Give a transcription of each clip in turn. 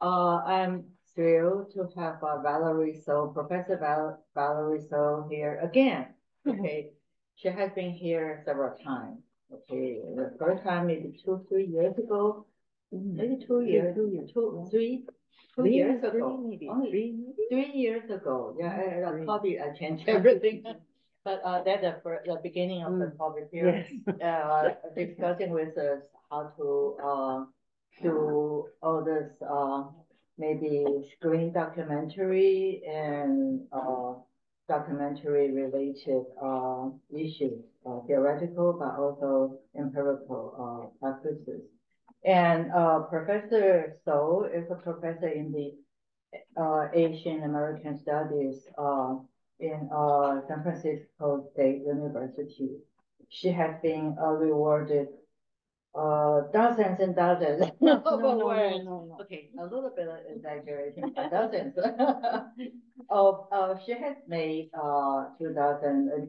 Uh, I'm thrilled to have uh, Valerie Soe, Professor Val Valerie Soe here again. Okay, she has been here several times. Okay, the first time maybe two, three years ago, maybe two years, two years, two, three, two Three, years ago. maybe, Only three? Three years ago, yeah, I- I probably I changed everything. But uh, that's the, the beginning of the Mm. COVID period Yes. uh, discussing with us how to, do all this, uh, maybe screen documentary and, uh, documentary related, uh, issues, uh, theoretical, but also empirical, uh, practices. And, uh, Professor Soe is a professor in the, uh, Asian American Studies, uh, in, uh, San Francisco State University she has been rewarded uh, dozens and dozens of No, no, no, no, no. Okay, a little bit exaggerating, but dozens. Of, uh, she has made, uh, two dozen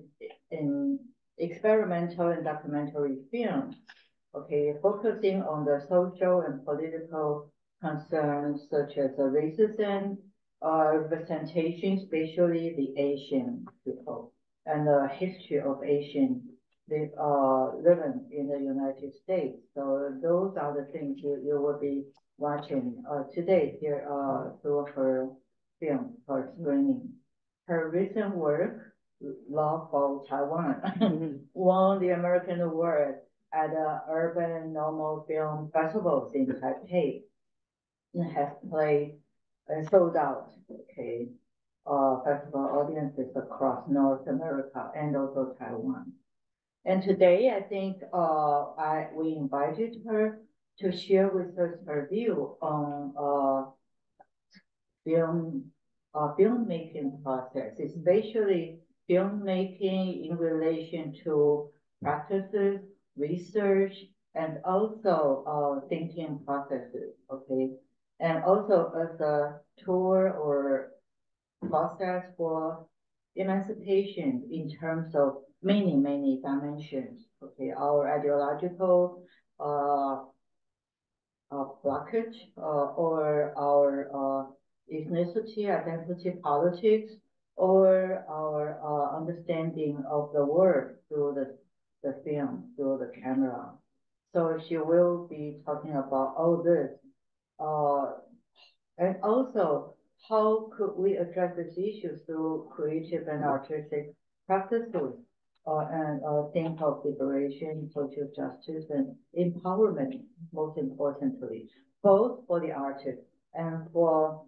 in experimental and documentary films. Okay, focusing on the social and political concerns such as the racism, uh, representation, especially the Asian people, and the history of Asian live, uh, living in the United States. So those are the things you, you will be watching, uh, today here, uh, through her film, her screening. Her recent work, Love Boat Taiwan, won the Audience Award at the Urban Nomad Film Festivals in Taipei. And has played and sold out, okay, uh, festival audiences across North America and also Taiwan. And today, I think, uh, I, we invited her to share with us her view on, uh, film, uh, filmmaking process, especially filmmaking in relation to practices, research, and also, uh, thinking processes, okay? And also as a tour or process for emancipation in terms of many, many dimensions. Okay, our ideological, uh, uh, blockage, uh, or our, uh, ethnicity, identity politics, or our, uh, understanding of the world through the, the film, through the camera. So she will be talking about all this. Uh, and also, how could we address these issues through creative and artistic practices? Uh, and, uh, think of liberation, social justice, and empowerment, most importantly, both for the artist and for,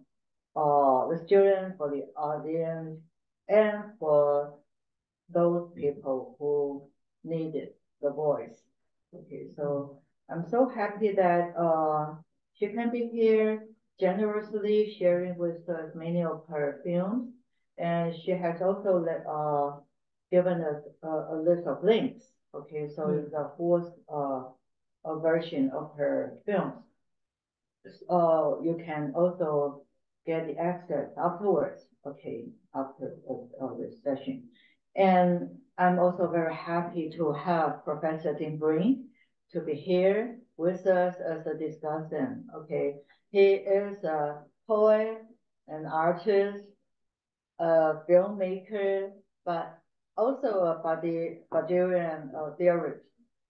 uh, the student, for the audience, and for those people who needed the voice. Okay, so I'm so happy that, uh, she can be here generously sharing with us many of her films. And she has also let, uh, given us a, a list of links. Okay, so Hmm. it's a full, uh, a version of her films. Uh, you can also get the access afterwards, okay, after, uh, uh, this session. And I'm also very happy to have Professor Dean Brink to be here with us as a discussant, okay? He is a poet, an artist, a filmmaker, but also a body, Badian uh, theorist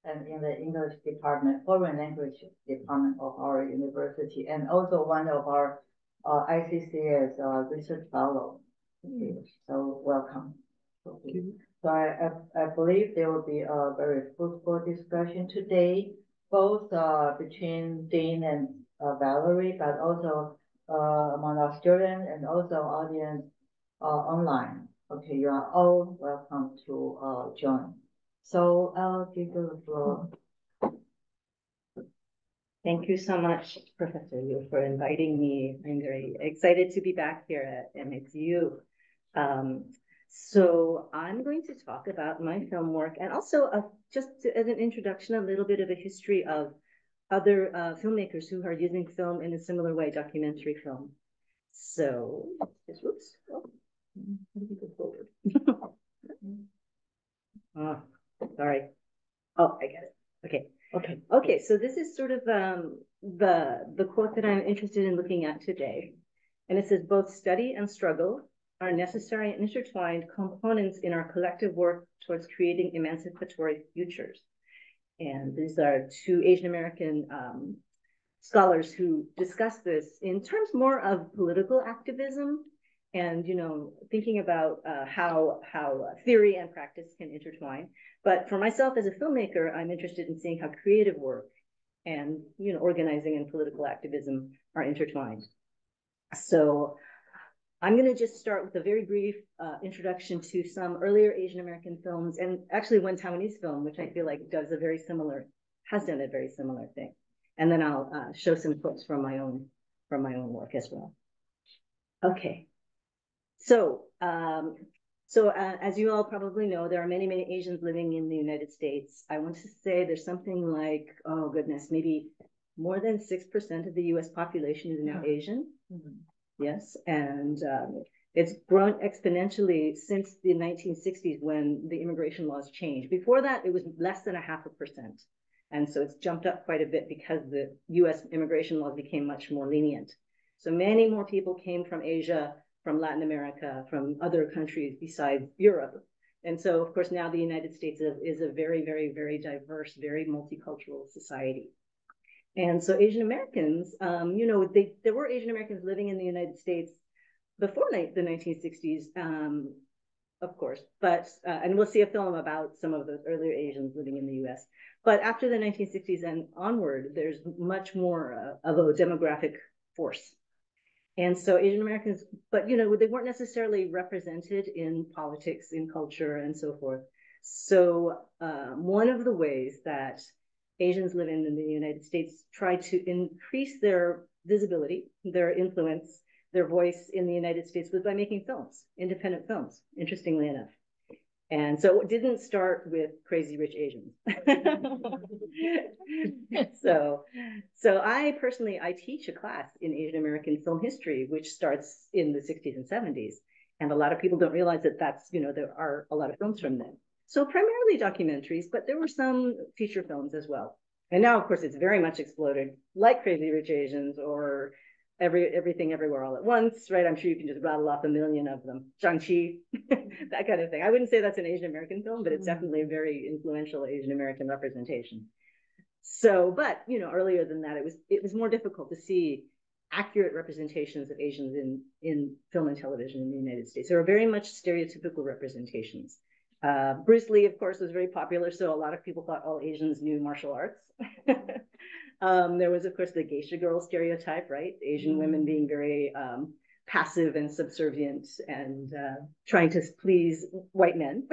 and in the English department, foreign language department of our university, and also one of our uh, ICCS uh, research fellow. Okay, so welcome. Okay. So I, I, I believe there will be a very fruitful discussion today, both uh, between Dean and uh, Valerie, but also uh, among our students and also audience uh, online. Okay, you are all welcome to uh, join. So I'll give you the floor. Thank you so much, Professor Liu, for inviting me. I'm very excited to be back here at NYCU. Um, so I'm going to talk about my film work and also uh, just to- as an introduction, a little bit of a history of other uh, filmmakers who are using film in a similar way, documentary film. So, just whoops. Oh, how do we go forward? Oh, sorry. Oh, I get it. Okay. Okay. Okay, so this is sort of um the, the quote that I'm interested in looking at today. And it says, both study and struggle are necessary and intertwined components in our collective work towards creating emancipatory futures. And these are two Asian American um, scholars who discuss this in terms more of political activism and you know thinking about uh, how how theory and practice can intertwine. But for myself as a filmmaker, I'm interested in seeing how creative work and you know organizing and political activism are intertwined. So I'm going to just start with a very brief uh, introduction to some earlier Asian American films and actually one Taiwanese film, which I feel like does a very similar, has done a very similar thing. And then I'll uh, show some quotes from my own, from my own work as well. Okay. So, um, so uh, as you all probably know, there are many, many Asians living in the United States. I want to say there's something like, oh goodness, maybe more than 6% of the US population is now Asian. Mm -hmm. Yes, and um, it's grown exponentially since the 1960s when the immigration laws changed. Before that, it was less than a half a percent. And so it's jumped up quite a bit because the US immigration laws became much more lenient. So many more people came from Asia, from Latin America, from other countries besides Europe. And so, of course, now the United States is a very, very, very diverse, very multicultural society. And so Asian Americans, um, you know, they, there were Asian Americans living in the United States before the 1960s, um, of course, but, uh, and we'll see a film about some of those earlier Asians living in the US. But after the 1960s and onward, there's much more uh, of a demographic force. And so Asian Americans, but you know, they weren't necessarily represented in politics, in culture, and so forth. So um, one of the ways that Asians living in the United States try to increase their visibility, their influence, their voice in the United States was by making films, independent films, interestingly enough. And so it didn't start with crazy rich Asians. so, so I personally, I teach a class in Asian American film history, which starts in the 60s and 70s. And a lot of people don't realize that that's, you know, there are a lot of films from then. So primarily documentaries, but there were some feature films as well. And now, of course, it's very much exploded, like Crazy Rich Asians or every everything everywhere all at once, right? I'm sure you can just rattle off a million of them. Shang-Chi, that kind of thing. I wouldn't say that's an Asian American film, but it's mm-hmm. definitely a very influential Asian American representation. So, but you know, earlier than that, it was it was more difficult to see accurate representations of Asians in in film and television in the United States. There are very much stereotypical representations. Uh, Bruce Lee, of course, was very popular, so a lot of people thought all Asians knew martial arts. um, there was, of course, the geisha girl stereotype, right? Asian mm-hmm. women being very um, passive and subservient and uh, trying to please white men.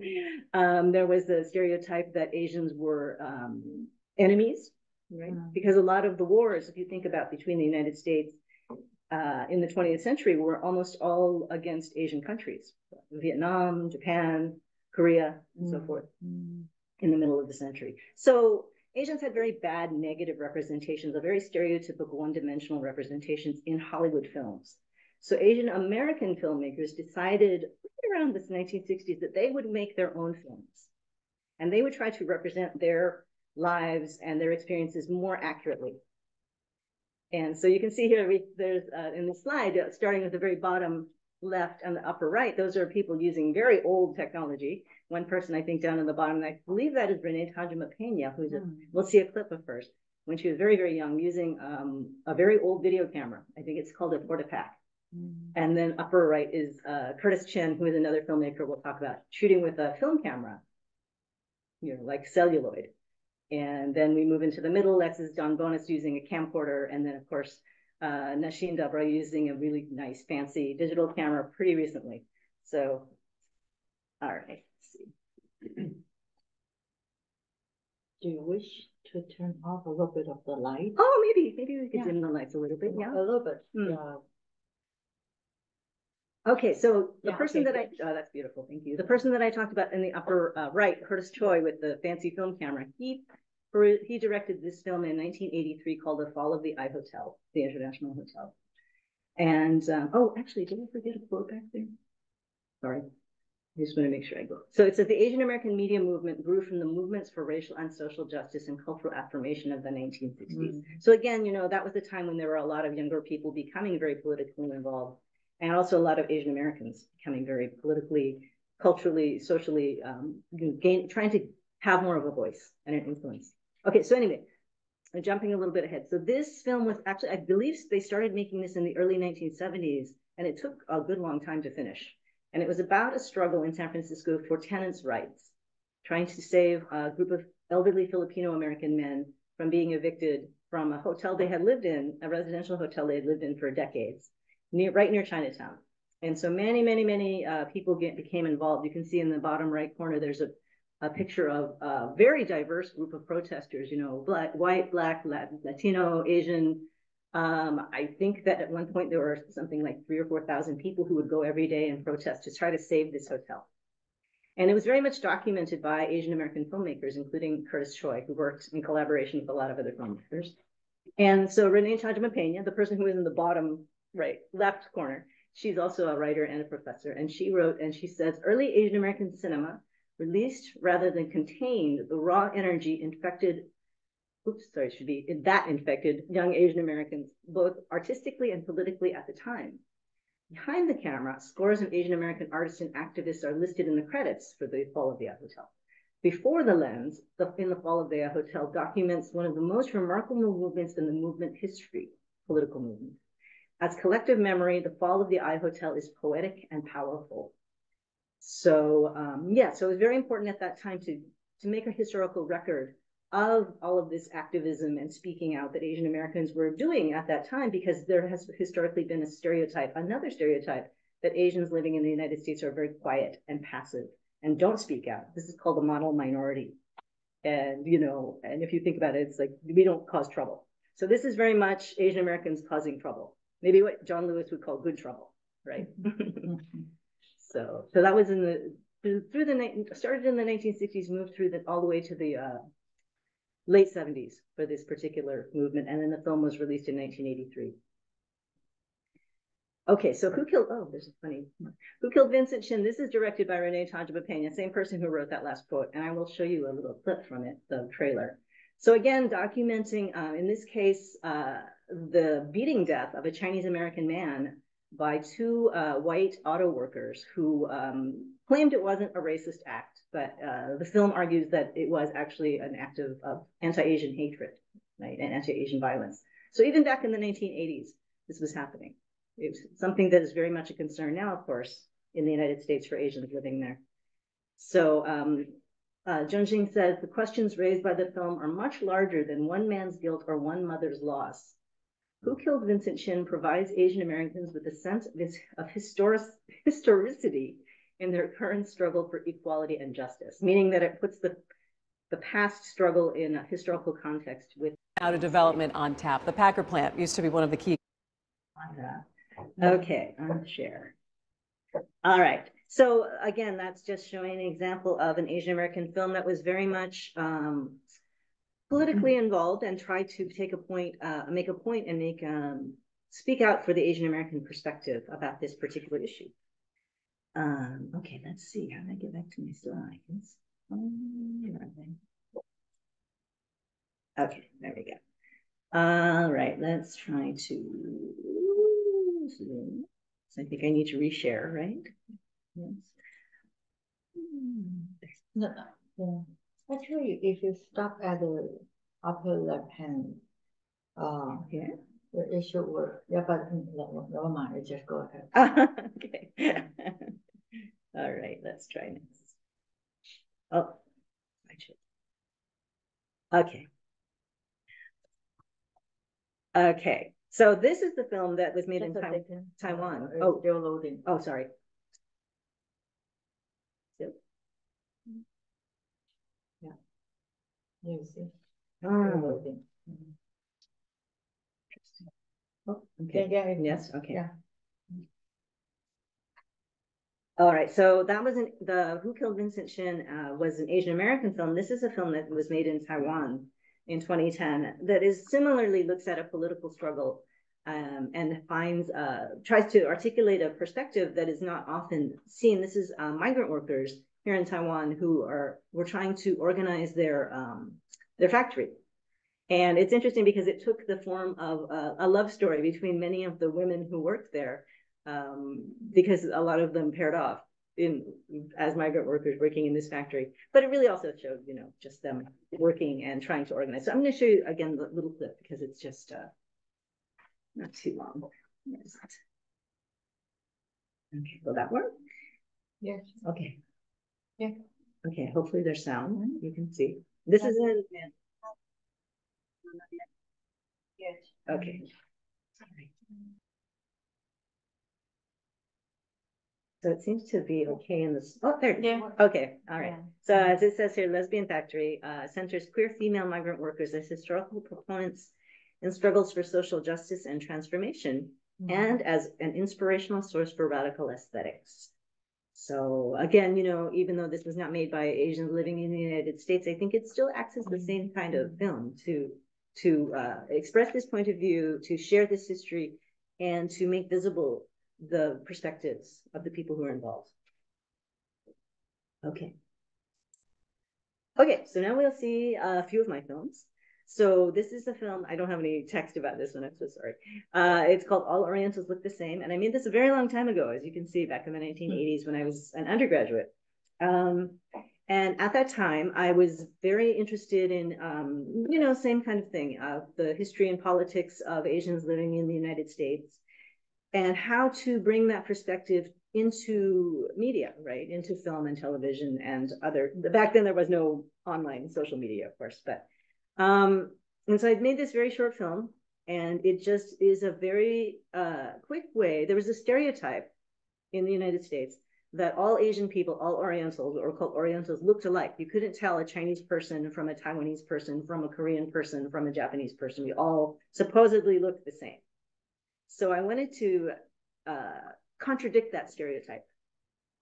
um, there was the stereotype that Asians were um, enemies, right? Mm-hmm. Because a lot of the wars, if you think about between the United States uh, in the 20th century, were almost all against Asian countries, Vietnam, Japan, Korea, and mm. so forth mm. in the middle of the century. So Asians had very bad negative representations, a very stereotypical one-dimensional representations in Hollywood films. So Asian American filmmakers decided around the 1960s that they would make their own films. And they would try to represent their lives and their experiences more accurately. And so you can see here, we, there's uh, in the slide, uh, starting at the very bottom left and the upper right, those are people using very old technology. One person, I think, down in the bottom, and I believe that is Renee Tajima Pena, who's a, mm. we'll see a clip of hers, when she was very, very young, using um, a very old video camera. I think it's called a Portapak. Mm. And then upper right is uh, Curtis Chin, who is another filmmaker we'll talk about, shooting with a film camera, you know, like celluloid. And then we move into the middle, that's is John Bonus using a camcorder, and then of course, uh, Nashin Dabra using a really nice fancy digital camera pretty recently. So, all right. Do you wish to turn off a little bit of the light? Oh, maybe, maybe we could yeah. dim the lights a little bit, yeah. A little bit, mm. yeah. Okay, so the yeah, person okay, that I, oh, that's beautiful, thank you. The person that I talked about in the upper uh, right, Curtis Choy with the fancy film camera, he he directed this film in 1983 called The Fall of the I Hotel, the International Hotel. And, um, oh, actually, did I forget a quote back there? Sorry. I just want to make sure I go. So it says the Asian American media movement grew from the movements for racial and social justice and cultural affirmation of the 1960s. Mm. So again, you know, that was the time when there were a lot of younger people becoming very politically involved, and also a lot of Asian Americans becoming very politically, culturally, socially, um, gain, trying to have more of a voice and an influence. Okay, so anyway, I'm jumping a little bit ahead. So this film was actually, I believe they started making this in the early 1970s, and it took a good long time to finish. And it was about a struggle in San Francisco for tenants' rights, trying to save a group of elderly Filipino American men from being evicted from a hotel they had lived in, a residential hotel they had lived in for decades, near, right near Chinatown. And so many, many, many uh, people get, became involved. You can see in the bottom right corner, there's a, a picture of a very diverse group of protesters, you know, black, white, black, Latino, Asian, um, I think that at one point there were something like three or 4,000 people who would go every day and protest to try to save this hotel. And it was very much documented by Asian American filmmakers, including Curtis Choy, who worked in collaboration with a lot of other filmmakers. And so Renee Tajima the person who is in the bottom right, left corner, she's also a writer and a professor. And she wrote, and she says, early Asian American cinema released rather than contained the raw energy infected oops, sorry, should be that infected young Asian Americans, both artistically and politically at the time. Behind the camera, scores of Asian American artists and activists are listed in the credits for the Fall of the Hotel. Before the lens, the, in the Fall of the Hotel documents one of the most remarkable movements in the movement history, political movement. As collective memory, the Fall of the I Hotel is poetic and powerful. So um, yeah, so it was very important at that time to, to make a historical record of all of this activism and speaking out that Asian Americans were doing at that time, because there has historically been a stereotype, another stereotype, that Asians living in the United States are very quiet and passive and don't speak out. This is called the model minority. And, you know, and if you think about it, it's like we don't cause trouble. So this is very much Asian Americans causing trouble. Maybe what John Lewis would call good trouble, right? so, so that was in the through the started in the 1960s, moved through the all the way to the uh, late 70s for this particular movement, and then the film was released in 1983. Okay, so who killed, oh, there's a funny, who killed Vincent Chin? This is directed by Renee Tajima same person who wrote that last quote, and I will show you a little clip from it, the trailer. So again, documenting, uh, in this case, uh, the beating death of a Chinese American man by two uh, white auto workers who um, claimed it wasn't a racist act, but uh, the film argues that it was actually an act of, of anti-Asian hatred, right, and anti-Asian violence. So even back in the 1980s, this was happening. It's something that is very much a concern now, of course, in the United States for Asians living there. So um, uh, Jun Xing says the questions raised by the film are much larger than one man's guilt or one mother's loss. Who Killed Vincent Chin provides Asian Americans with a sense of, his, of historic, historicity in their current struggle for equality and justice, meaning that it puts the the past struggle in a historical context with out of development on tap. The Packer plant used to be one of the key. Okay, on share. All right. So again, that's just showing an example of an Asian American film that was very much um, politically involved and tried to take a point, uh, make a point and make um, speak out for the Asian American perspective about this particular issue. Um, okay, let's see. How do I get back to my slides? Okay, there we go. All right, let's try to zoom. So I think I need to reshare, right? Yes. No, yeah. Actually, if you stop at the upper left hand, uh, yeah, it should work. Yeah, but never mind. Just go ahead. okay. All right, let's try next. Oh, I should. Okay. Okay, so this is the film that was made in Taiwan. Uh, oh, still loading. Oh, sorry. Still. Yeah. You see. Oh. loading. Oh, okay. Yeah, yeah. Yes, okay. Yeah. All right, so that was an, the Who Killed Vincent Chin uh, was an Asian American film. This is a film that was made in Taiwan in 2010 that is similarly looks at a political struggle um, and finds, uh, tries to articulate a perspective that is not often seen. This is uh, migrant workers here in Taiwan who are were trying to organize their um, their factory. And it's interesting because it took the form of a, a love story between many of the women who worked there, um, because a lot of them paired off in as migrant workers working in this factory. But it really also showed, you know, just them working and trying to organize. So I'm going to show you again the little clip because it's just uh, not too long. Yes. Okay, will that work? Yes. Okay. Yeah. Okay, hopefully there's sound. You can see. This is in. Yes. Okay. So it seems to be okay in this, oh, there. Yeah. Okay, all right. Yeah. So as it says here, Lesbian Factory uh, centers queer female migrant workers as historical proponents in struggles for social justice and transformation, and as an inspirational source for radical aesthetics. So again, you know, even though this was not made by Asians living in the United States, I think it still acts as the same kind of film to to uh, express this point of view, to share this history, and to make visible the perspectives of the people who are involved. Okay. Okay, so now we'll see a few of my films. So this is a film, I don't have any text about this one, I'm so sorry. Uh, it's called All Orientals Look the Same, and I made this a very long time ago, as you can see, back in the 1980s when I was an undergraduate. Um, and at that time, I was very interested in, um, you know, same kind of thing, uh, the history and politics of Asians living in the United States and how to bring that perspective into media, right? Into film and television and other, back then there was no online social media, of course, but, um, and so I'd made this very short film and it just is a very, uh, quick way. There was a stereotype in the United States that all Asian people, all Orientals or called Orientals looked alike. You couldn't tell a Chinese person from a Taiwanese person, from a Korean person, from a Japanese person. We all supposedly looked the same. So I wanted to uh, contradict that stereotype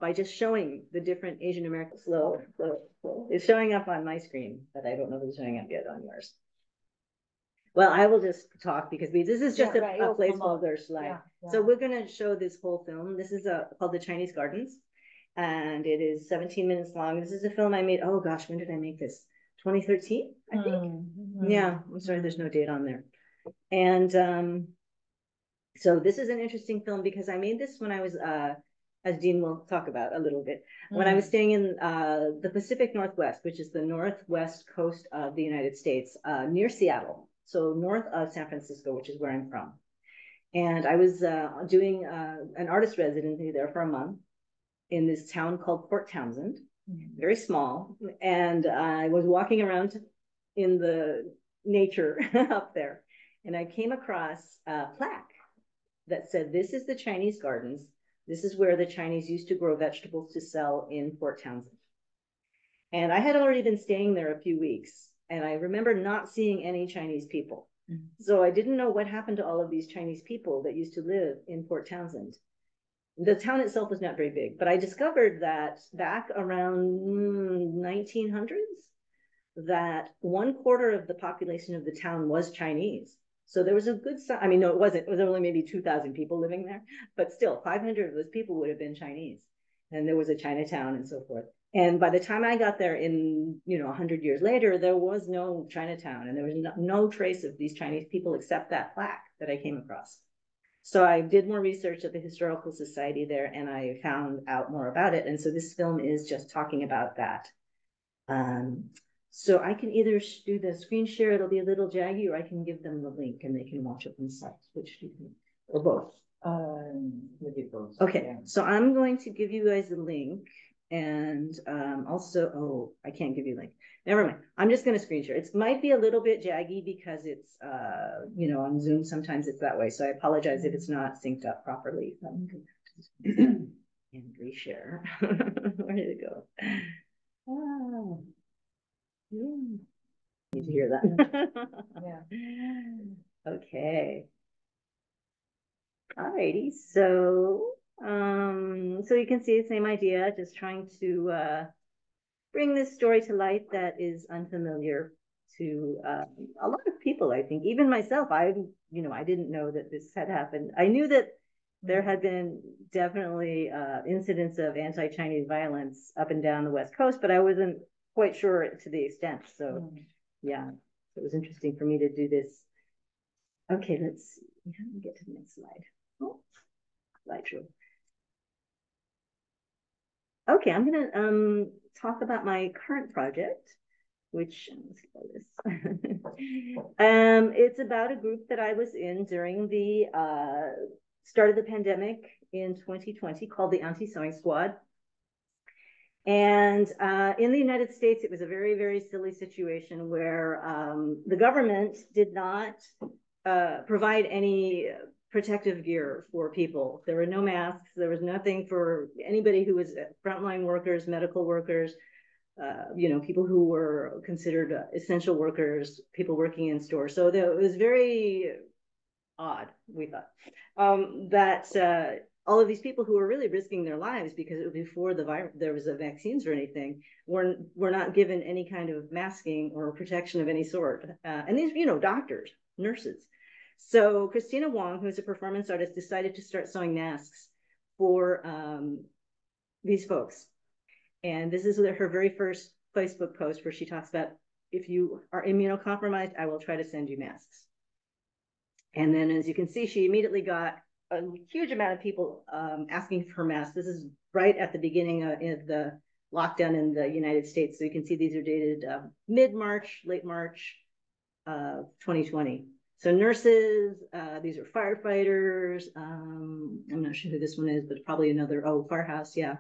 by just showing the different Asian American slow, slow, slow. It's showing up on my screen, but I don't know if it's showing up yet on yours. Well, I will just talk because we, this is just Yeah, a, right, a placeholder slide. Yeah, So we're gonna show this whole film. This is a, called The Chinese Gardens. And it is seventeen minutes long. This is a film I made, oh gosh, when did I make this? Twenty thirteen, I think? Mm, Yeah, I'm sorry, there's no date on there. And um, so this is an interesting film because I made this when I was, uh, as Dean will talk about a little bit, when I was mm. staying in uh, the Pacific Northwest, which is the northwest coast of the United States, uh, near Seattle. So north of San Francisco, which is where I'm from. And I was uh, doing uh, an artist residency there for a month in this town called Port Townsend very small, and I was walking around in the nature up there, and I came across a plaque that said, "This is the Chinese gardens. This is where the Chinese used to grow vegetables to sell in Port Townsend." And I had already been staying there a few weeks, and I remember not seeing any Chinese people. Mhm. So I didn't know what happened to all of these Chinese people that used to live in Port Townsend the town itself was not very big, but I discovered that back around mm, 1900s, that one quarter of the population of the town was Chinese. So there was a good, I mean, no, it wasn't, it was only maybe 2,000 people living there, but still 500 of those people would have been Chinese. And there was a Chinatown and so forth. And by the time I got there in, you know, 100 years later, there was no Chinatown and there was no, no trace of these Chinese people except that plaque that I came across. So I did more research at the Historical Society there and I found out more about it. And so this film is just talking about that. Um, so I can either do the screen share, it'll be a little jaggy, or I can give them the link and they can watch it themselves, which do you think? Or both? Um, both, Okay, yeah. so I'm going to give you guys a link and um also, oh, I can't give you a link. Never mind. I'm just gonna screen share. It might be a little bit jaggy because it's uh, you know, on Zoom, sometimes it's that way. So I apologize if it's not synced up properly. And reshare. Where did it go? Oh. Hmm. Need to hear that. Yeah. Okay. Alrighty, so, um, so you can see the same idea, just trying to, uh, bring this story to light that is unfamiliar to uh, a lot of people, I think, even myself. I, you know, I didn't know that this had happened. I knew that there had been definitely uh, incidents of anti-Chinese violence up and down the West Coast, but I wasn't quite sure to the extent. So, Mm. yeah, it was interesting for me to do this. Okay, let's yeah, let me get to the next slide. Oh, slideshow. Okay, I'm gonna um talk about my current project, which um, it's about a group that I was in during the uh start of the pandemic in 2020 called the Auntie Sewing Squad. And uh, in the United States, it was a very, very silly situation where um, the government did not uh, provide any protective gear for people. There were no masks. There was nothing for anybody who was frontline workers, medical workers, uh, you know, people who were considered essential workers, people working in stores. So it was very odd, we thought, um, that uh, all of these people who were really risking their lives because before the virus, there was a vaccines or anything, were, were not given any kind of masking or protection of any sort. Uh, and these, you know, doctors, nurses. So Kristina Wong, who's a performance artist, decided to start sewing masks for um, these folks. And this is her very first Facebook post where she talks about if you are immunocompromised, I will try to send you masks. And then as you can see, she immediately got a huge amount of people um, asking for masks. This is right at the beginning of, of, the lockdown in the United States. So you can see these are dated uh, mid-March, late March, uh, 2020. So nurses, uh, these are firefighters. Um, I'm not sure who this one is, but probably another, oh, firehouse, yeah.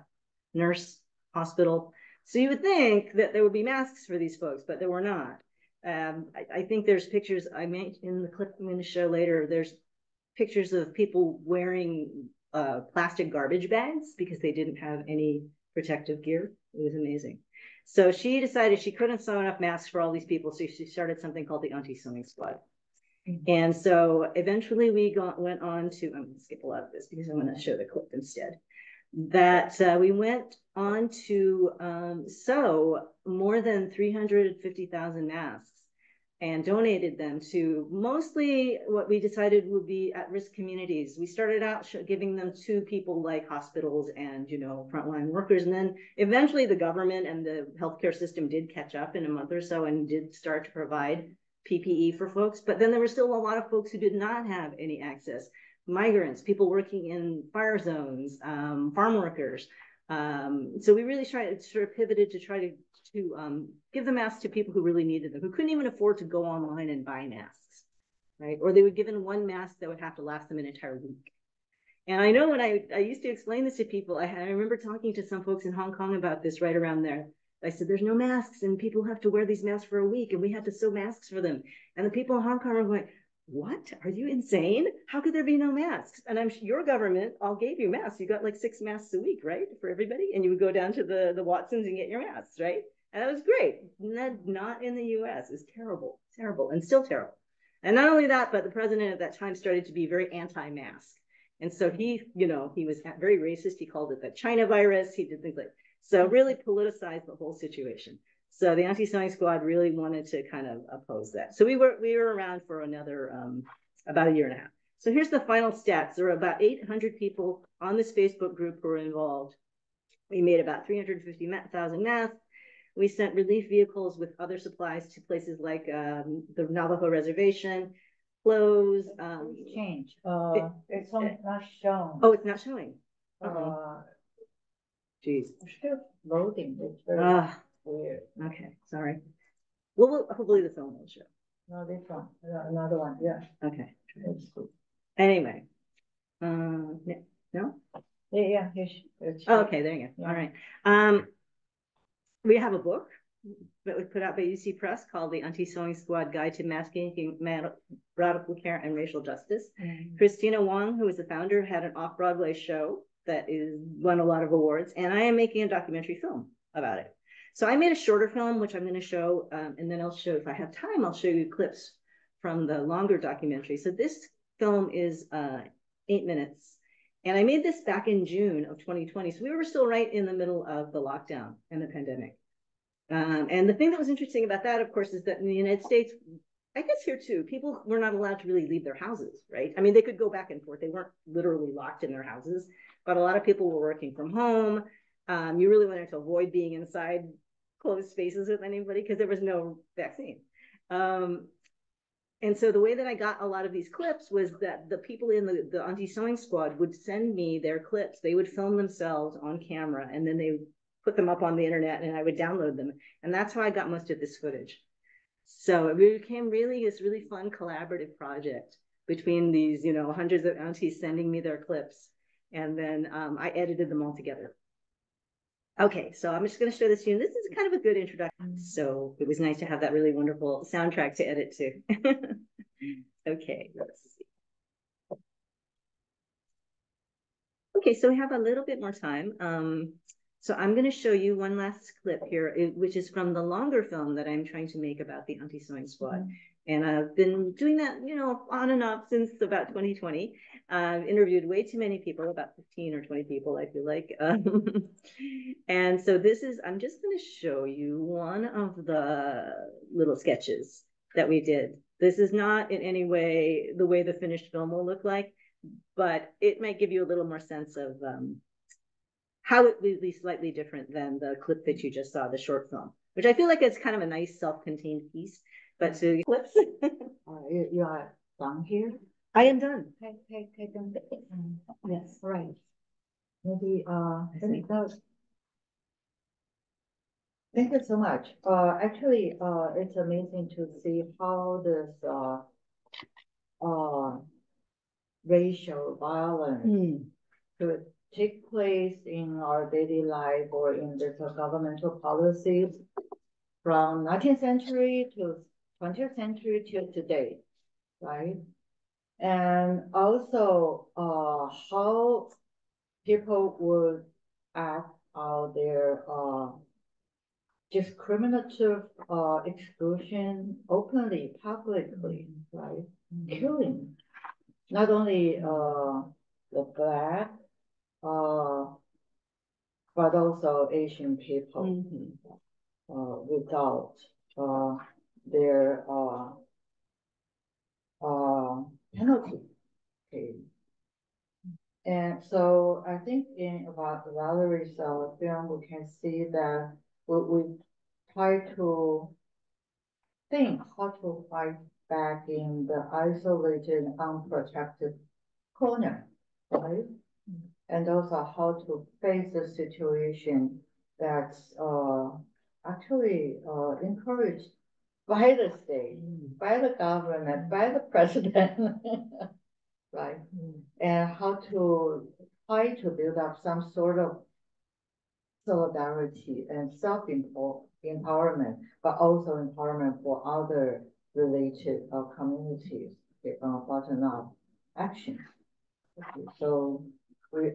Nurse, hospital. So you would think that there would be masks for these folks, but there were not. Um, I, I, think there's pictures I made in the clip I'm going to show later. There's pictures of people wearing uh, plastic garbage bags because they didn't have any protective gear. It was amazing. So she decided she couldn't sew enough masks for all these people, so she started something called the Auntie Sewing Squad. Mm-hmm. And so eventually we got, went on to, I'm going to skip a lot of this because I'm going to show the clip instead. That uh, we went on to um, sew more than 350,000 masks and donated them to mostly what we decided would be at-risk communities. We started out giving them to people like hospitals and, you know, frontline workers. And then eventually the government and the healthcare system did catch up in a month or so and did start to provide PPE for folks. But then there were still a lot of folks who did not have any access. Migrants, people working in fire zones, um, farm workers. Um, so we really tried, sort of pivoted to try to to um, give the masks to people who really needed them, who couldn't even afford to go online and buy masks, right? Or they were given one mask that would have to last them an entire week. And I know when I, I used to explain this to people, I, I remember talking to some folks in Hong Kong about this right around there. I said, there's no masks and people have to wear these masks for a week and we had to sew masks for them. And the people in Hong Kong were going, what? Are you insane? How could there be no masks? And I'm your government all gave you masks. You got like six masks a week, right? For everybody. And you would go down to the, the Watsons and get your masks, right? And that was great. Not, not in the US. It's terrible, terrible, and still terrible. And not only that, but the president at that time started to be very anti-mask. And so he, you know, he was very racist. He called it the China virus. He did things like, so really politicized the whole situation. So the auntie sewing squad really wanted to kind of oppose that. So we were, we were around for another, um, about a year and a half. So here's the final stats. There were about 800 people on this Facebook group who were involved. We made about 350,000 masks. We sent relief vehicles with other supplies to places like um, the Navajo Reservation, clothes. Um, change. Uh, it, it's not shown. Oh, it's not showing. Uh -huh. Jeez. Still loading. It's very uh, weird. Okay, sorry. Well, we'll hopefully the film will show. No, this one. Another one. Yeah. Okay. Anyway. Um, no? Yeah, yeah. Oh, okay, there you go. Yeah. All right. Um, we have a book that was put out by UC Press called The Auntie Sewing Squad Guide to Masking Radical Care and Racial Justice. Mm-hmm. Kristina Wong, who is the founder, had an off-Broadway show that is won a lot of awards, and I am making a documentary film about it. So I made a shorter film, which I'm going to show, um, and then I'll show, if I have time, I'll show you clips from the longer documentary. So this film is uh, eight minutes. And I made this back in June of 2020. So we were still right in the middle of the lockdown and the pandemic. Um, and the thing that was interesting about that, of course, is that in the United States, I guess here too, people were not allowed to really leave their houses, right? I mean, they could go back and forth. They weren't literally locked in their houses, but a lot of people were working from home. Um, you really wanted to avoid being inside closed spaces with anybody because there was no vaccine. Um, and so the way that I got a lot of these clips was that the people in the, the auntie sewing squad would send me their clips. They would film themselves on camera and then they would put them up on the internet and I would download them. And that's how I got most of this footage. So it became really this really fun collaborative project between these, you know, hundreds of aunties sending me their clips. And then um, I edited them all together. Okay, so I'm just going to show this to you. This is kind of a good introduction. So it was nice to have that really wonderful soundtrack to edit to. okay, let's see. Okay, so we have a little bit more time. Um, so I'm going to show you one last clip here, which is from the longer film that I'm trying to make about the auntie sewing Squad. And I've been doing that, you know, on and off since about 2020. I've interviewed way too many people, about 15 or 20 people, I feel like. Um, and so this is, I'm just going to show you one of the little sketches that we did. This is not in any way the way the finished film will look like, but it might give you a little more sense of um, how it would be slightly different than the clip that you just saw, the short film, which I feel like it's kind of a nice self-contained piece. But to clips. uh, you, you are done here? I am done. Okay, okay, okay, done. Um, yes. Right. Maybe, uh, let me. Thank you so much. Uh, actually, uh, it's amazing to see how this, uh, uh, racial violence mm. could take place in our daily life or in the governmental policies from 19th century to 20th century till today, right? And also uh, how people would act out their uh, discriminative uh, exclusion openly, publicly, right? Mm -hmm. Killing not only uh, the black, uh, but also Asian people mm -hmm. uh, without uh, their uh, uh, penalty. Okay. And so I think in about the Valerie's uh, film, we can see that we, we try to think how to fight back in the isolated, unprotected corner, right? And also how to face the situation that's uh, actually uh, encouraged by the state, mm. by the government, by the president, right? And how to try to build up some sort of solidarity and self-empowerment, but also empowerment for other related uh, communities uh, bottom-up action. Okay, so we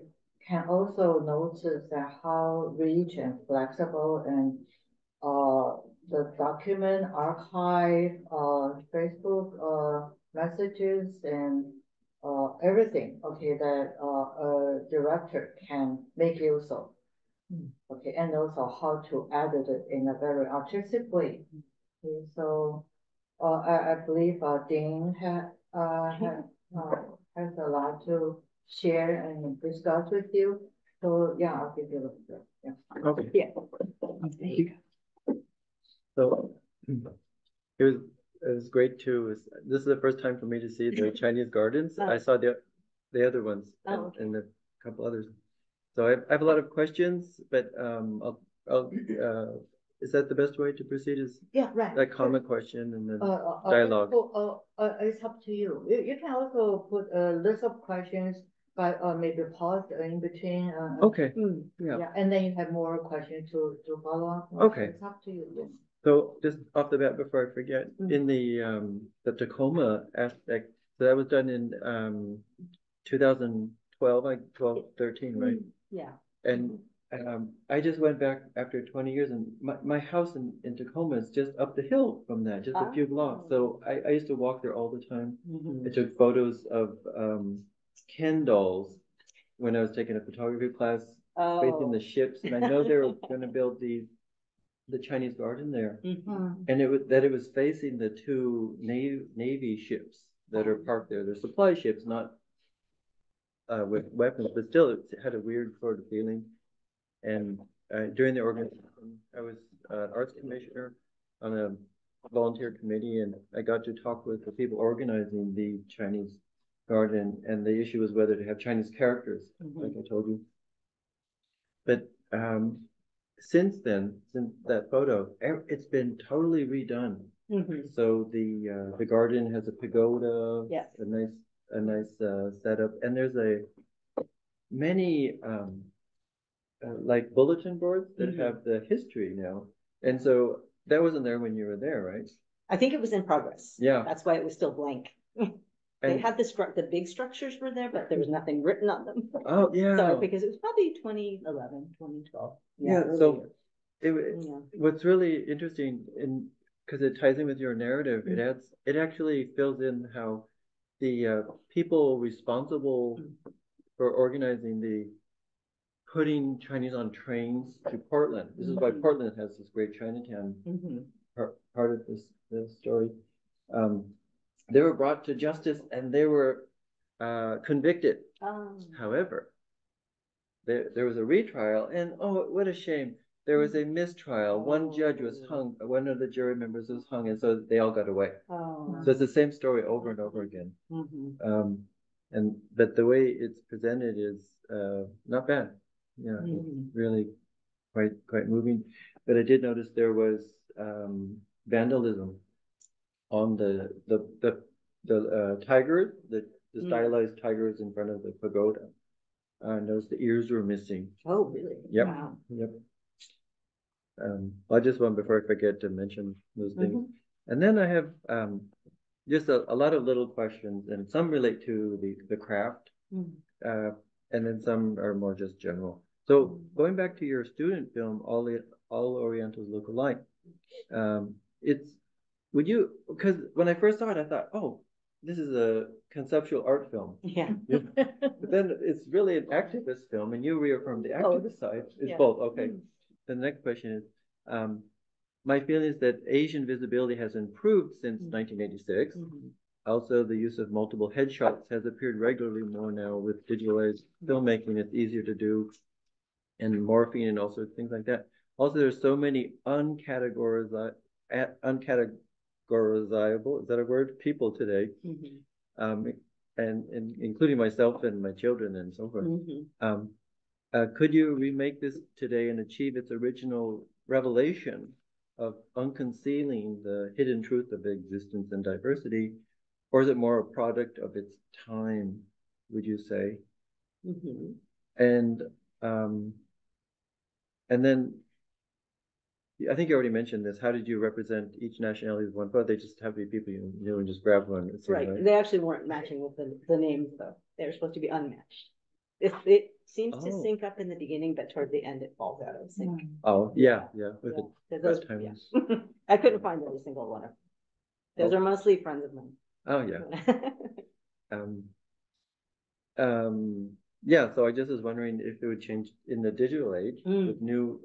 can also notice that how rich and flexible and uh, the document archive, uh, Facebook uh, messages, and uh, everything. Okay, that uh, a director can make use of. Mm. Okay, and also how to edit it in a very artistic way. Okay, so uh, I, I believe uh, Dean ha, uh, ha, uh, has a lot to share and discuss with you. So yeah, I'll give you the floor. Yeah. Okay. Yeah. So it was it was great too. Was, this is the first time for me to see the Chinese gardens. Oh. I saw the the other ones oh, and, okay. and, a couple others. So I have, I have, a lot of questions, but um, I'll, I'll uh, is that the best way to proceed? Is yeah, right. That comment question and then uh, uh, uh dialogue. Uh, uh, it's up to you. you. You can also put a list of questions, but uh, maybe pause in between. okay. Mm, yeah. yeah. And then you have more questions to to follow up. Okay. It's up to you. So just off the bat, before I forget, mm -hmm. in the um, the Tacoma aspect, so that was done in um, 2012, like 12, 13, right? Mm, yeah. And um, I just went back after 20 years, and my, my house in, in Tacoma is just up the hill from that, just a few blocks. So I, I used to walk there all the time. Mm -hmm. I took photos of um, Ken dolls when I was taking a photography class, oh. facing the ships, and I know they were going to build these the Chinese garden there. Mhm. And it was, that it was facing the two navy, navy ships that are parked there. They're supply ships, not uh, with weapons, but still it had a weird sort of feeling. And uh, during the organization, I was uh, arts commissioner on a volunteer committee and I got to talk with the people organizing the Chinese garden. And the issue was whether to have Chinese characters, like I told you. But um, since then, since that photo, it's been totally redone. Mhm. So the, uh, the garden has a pagoda. Yes. A nice, a nice, uh, setup, and there's a, many, um, uh, like bulletin boards that Mhm. have the history now. And so that wasn't there when you were there, right? I think it was in progress. Yeah. That's why it was still blank. They And- had the stru- the big structures were there, but there was nothing written on them. Oh, yeah. So, because it was probably 2011, 2012. Yeah, so years. it, Yeah. what's really interesting in, because it ties in with your narrative, it adds, it actually fills in how the uh, people responsible Mm. for organizing the putting Chinese on trains to Portland. This is why Mhm. Portland has this great Chinatown Mhm. part, part of this, this story. Um, they were brought to justice and they were uh, convicted. Um, However, there, there was a retrial and oh, what a shame. There was a mistrial. One judge was Oh. hung, one of the jury members was hung, and so they all got away. oh, So it's the same story over and over again. mhm. Um, and, but the way it's presented is, uh, not bad. Yeah, Mhm. really quite, quite moving. But I did notice there was, um, vandalism on the, the, the, the, uh, tigers, the, the Mm. stylized tigers in front of the pagoda. I noticed the ears were missing. Oh, really? Yep. Wow. Yep. Um, I just want, before I forget to mention those things. Mhm. And then I have, um, just a, a lot of little questions and some relate to the, the craft. Mhm. Uh, and then some are more just general. So going back to your student film, All, the All Orientals Look Alike. Um, it's, would you, because when I first saw it, I thought, oh, this is a conceptual art film. Yeah. But then it's really an activist film and you reaffirmed the Both. activist side. It's Yeah. both, okay. Mm. The next question is, um, my feeling is that Asian visibility has improved since Mm. nineteen eighty-six. Mhm. Also, the use of multiple headshots has appeared regularly more now with digitalized filmmaking. It's easier to do. And morphing and all sorts of things like that. Also, there's so many uncategorized, uncategorizable, is that a word? People today. Mhm. Um, and, and including myself and my children and so forth. Mhm. Um, uh, could you remake this today and achieve its original revelation of unconcealing the hidden truth of existence and diversity? Or is it more a product of its time, would you say? Mhm. And, um, and then I think you already mentioned this. How did you represent each nationality with one photo? They just have to be people you knew and just grab one. it seemed Right, like. they actually weren't matching with the, the names though. They were supposed to be unmatched. It, it seems to Oh. sync up in the beginning, but toward the end it falls out of sync. Oh, yeah, yeah. with the- Yeah, 'cause those- that time yeah. I couldn't find every single one of them. Those Oh. are mostly friends of mine. Oh, yeah. Um, um, yeah, so I just was wondering if it would change in the digital age Mm. with new,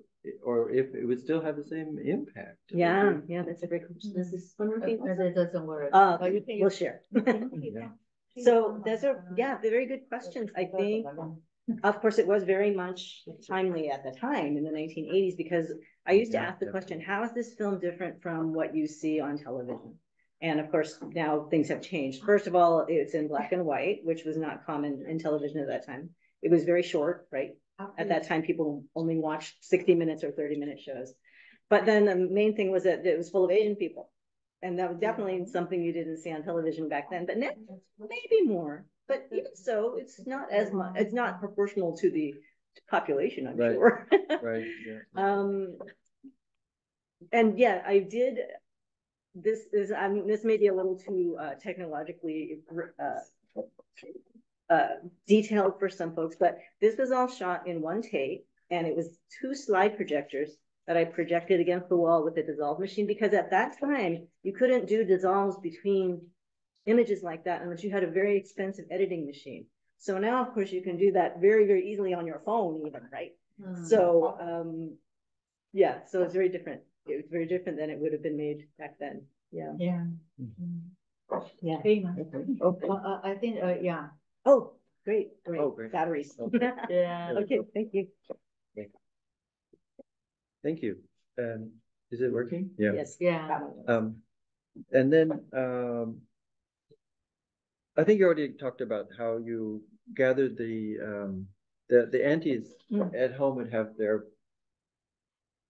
or if it would still have the same impact. Yeah, yeah, that's a great question. This is one more thing. But it doesn't work. Uh, Oh, you we'll share. Yeah. So those are, yeah, they're very good questions. I think, of course, it was very much timely at the time in the nineteen eighties because I used to Yeah, ask the question, how is this film different from what you see on television? And of course, now things have changed. First of all, it's in black and white, which was not common in television at that time. It was very short, right? At that time, people only watched sixty minutes or thirty minute shows. But then the main thing was that it was full of Asian people. And that was definitely something you didn't see on television back then, but now maybe more. But even so, it's not as much, it's not proportional to the population, I'm Right. sure. Right, yeah. Um, and yeah, I did, this is, I mean, this may be a little too, uh, technologically, uh, uh, detailed for some folks, but this was all shot in one take, and it was two slide projectors that I projected against the wall with a dissolve machine, because at that time, you couldn't do dissolves between images like that unless you had a very expensive editing machine. So now, of course, you can do that very, very easily on your phone even, right? Hmm. So, um, yeah, so it's very different. it was very different than it would have been made back then. Yeah. Yeah. Yeah. Famous. Okay. Oh, uh, I think, uh, yeah. Oh, great, great. Oh, great. Batteries. Okay. Yeah. Okay, thank you. Thank you. Um, is it working? Yeah. Yes. Yeah. Um, and then, um, I think you already talked about how you gathered the, um, the, the aunties Mm. at home would have their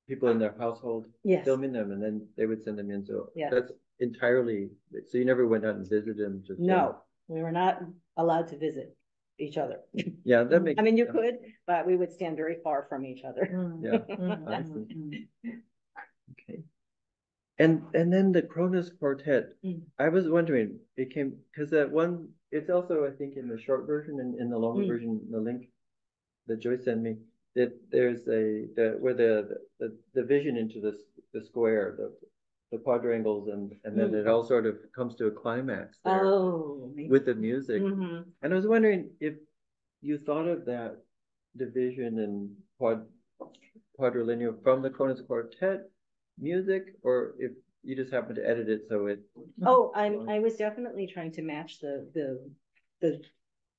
people in their household Yes. filming them and then they would send them in. So Yeah. that's entirely, so you never went out and visited them? just, No, we were not allowed to visit each other. Yeah, that makes. I mean, you yeah. could, but we would stand very far from each other. Mm, Yeah. mm, I mm, see. Okay. And, and then the Kronos Quartet, Mm. I was wondering, it came, because that one, it's also, I think, in the short version and in the longer Mm. version, the link that Joyce sent me, that there's a, the, where the, the, the vision into this, the square, the, the quadrangles and, and then Mm. it all sort of comes to a climax there Oh. with the music. Mhm. And I was wondering if you thought of that division and quad, quadrilinear from the Kronos Quartet music, or if you just happened to edit it so it, Oh, I'm, I was definitely trying to match the, the, the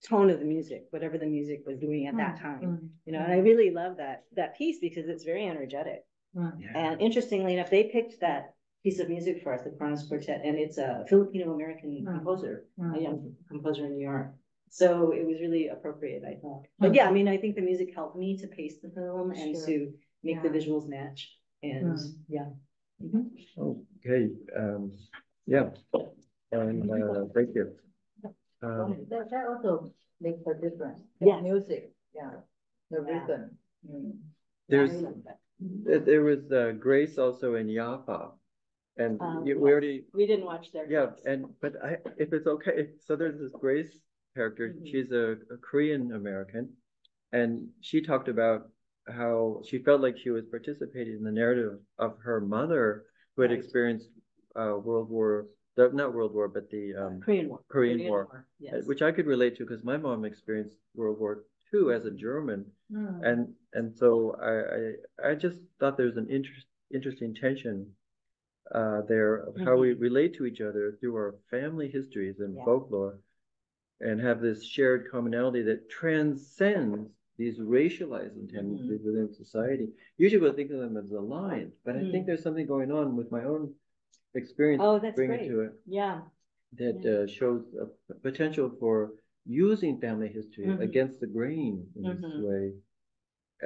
tone of the music, whatever the music was doing at that Mm, time. mm, You know, and I really love that, that piece because it's very energetic. mm. And interestingly enough, they picked that piece of music for us, the Kronos Quartet, and it's a Filipino-American Mm. composer, a Mm. young composer in New York. So it was really appropriate, I thought. But yeah, I mean, I think the music helped me to pace the film and Sure. to make the visuals match. And Mm. yeah. okay, um, yeah. And, uh, thank you. Um, That, that also makes a difference. The Yes. Music, yeah, the Yeah. rhythm. Mm. There's, I there there was, uh, Grace also in Yapa. And Um, you- we already, We didn't watch their. Yeah, and, but I, if it's okay, so there's this Grace character, Mhm. she's a, a Korean American. And she talked about how she felt like she was participating in the narrative of her mother who had Right. experienced, uh, World War, the- not World War, but the, um, Korean War. Korean War, uh, Yes. which I could relate to because my mom experienced World War II as a German. Mm. And, and so I, I, I just thought there was an interest, interesting tension uh, there of how we relate to each other through our family histories and Yeah. folklore and have this shared commonality that transcends these racialized tendencies within society. Usually we'll think of them as aligned, but I think Mm. there's something going on with my own experience Oh, that's bringing great. to it Yeah. that Yeah. uh, shows a potential for using family history against the grain in this way.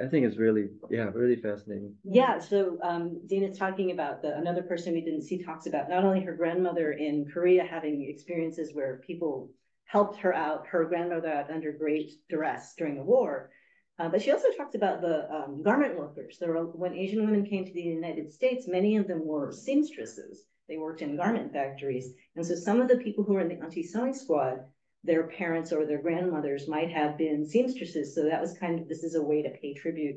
I think it's really, yeah, really fascinating. Yeah, so um Dina's talking about the, another person we didn't see talks about not only her grandmother in Korea having experiences where people helped her out, her grandmother out under great duress during the war. Uh, but she also talks about the um, garment workers. There were, when Asian women came to the United States, many of them were seamstresses. They worked in garment factories. And so some of the people who were in the auntie sewing squad, their parents or their grandmothers might have been seamstresses. So that was kind of, this is a way to pay tribute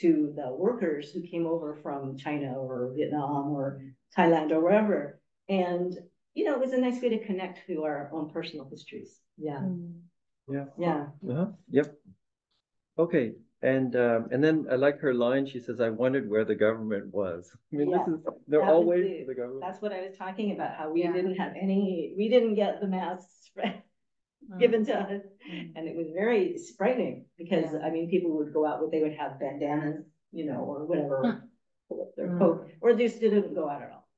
to the workers who came over from China or Vietnam or Thailand or wherever. And, you know, it was a nice way to connect to our own personal histories. Yeah, Mm. Yeah. yeah. Uh-huh, yep. Okay, and, um, and then I like her line, she says, I wondered where the government was. I mean, this Yeah, is, they're that all was waiting the- the government. That's what I was talking about, how we Yeah. didn't have any, we didn't get the masks spread-. Given to us. Mm. And it was very frightening because. I mean, people would go out, with they would have bandanas, you know, or whatever. pull up Their Mm. coat, or they just didn't go out at all.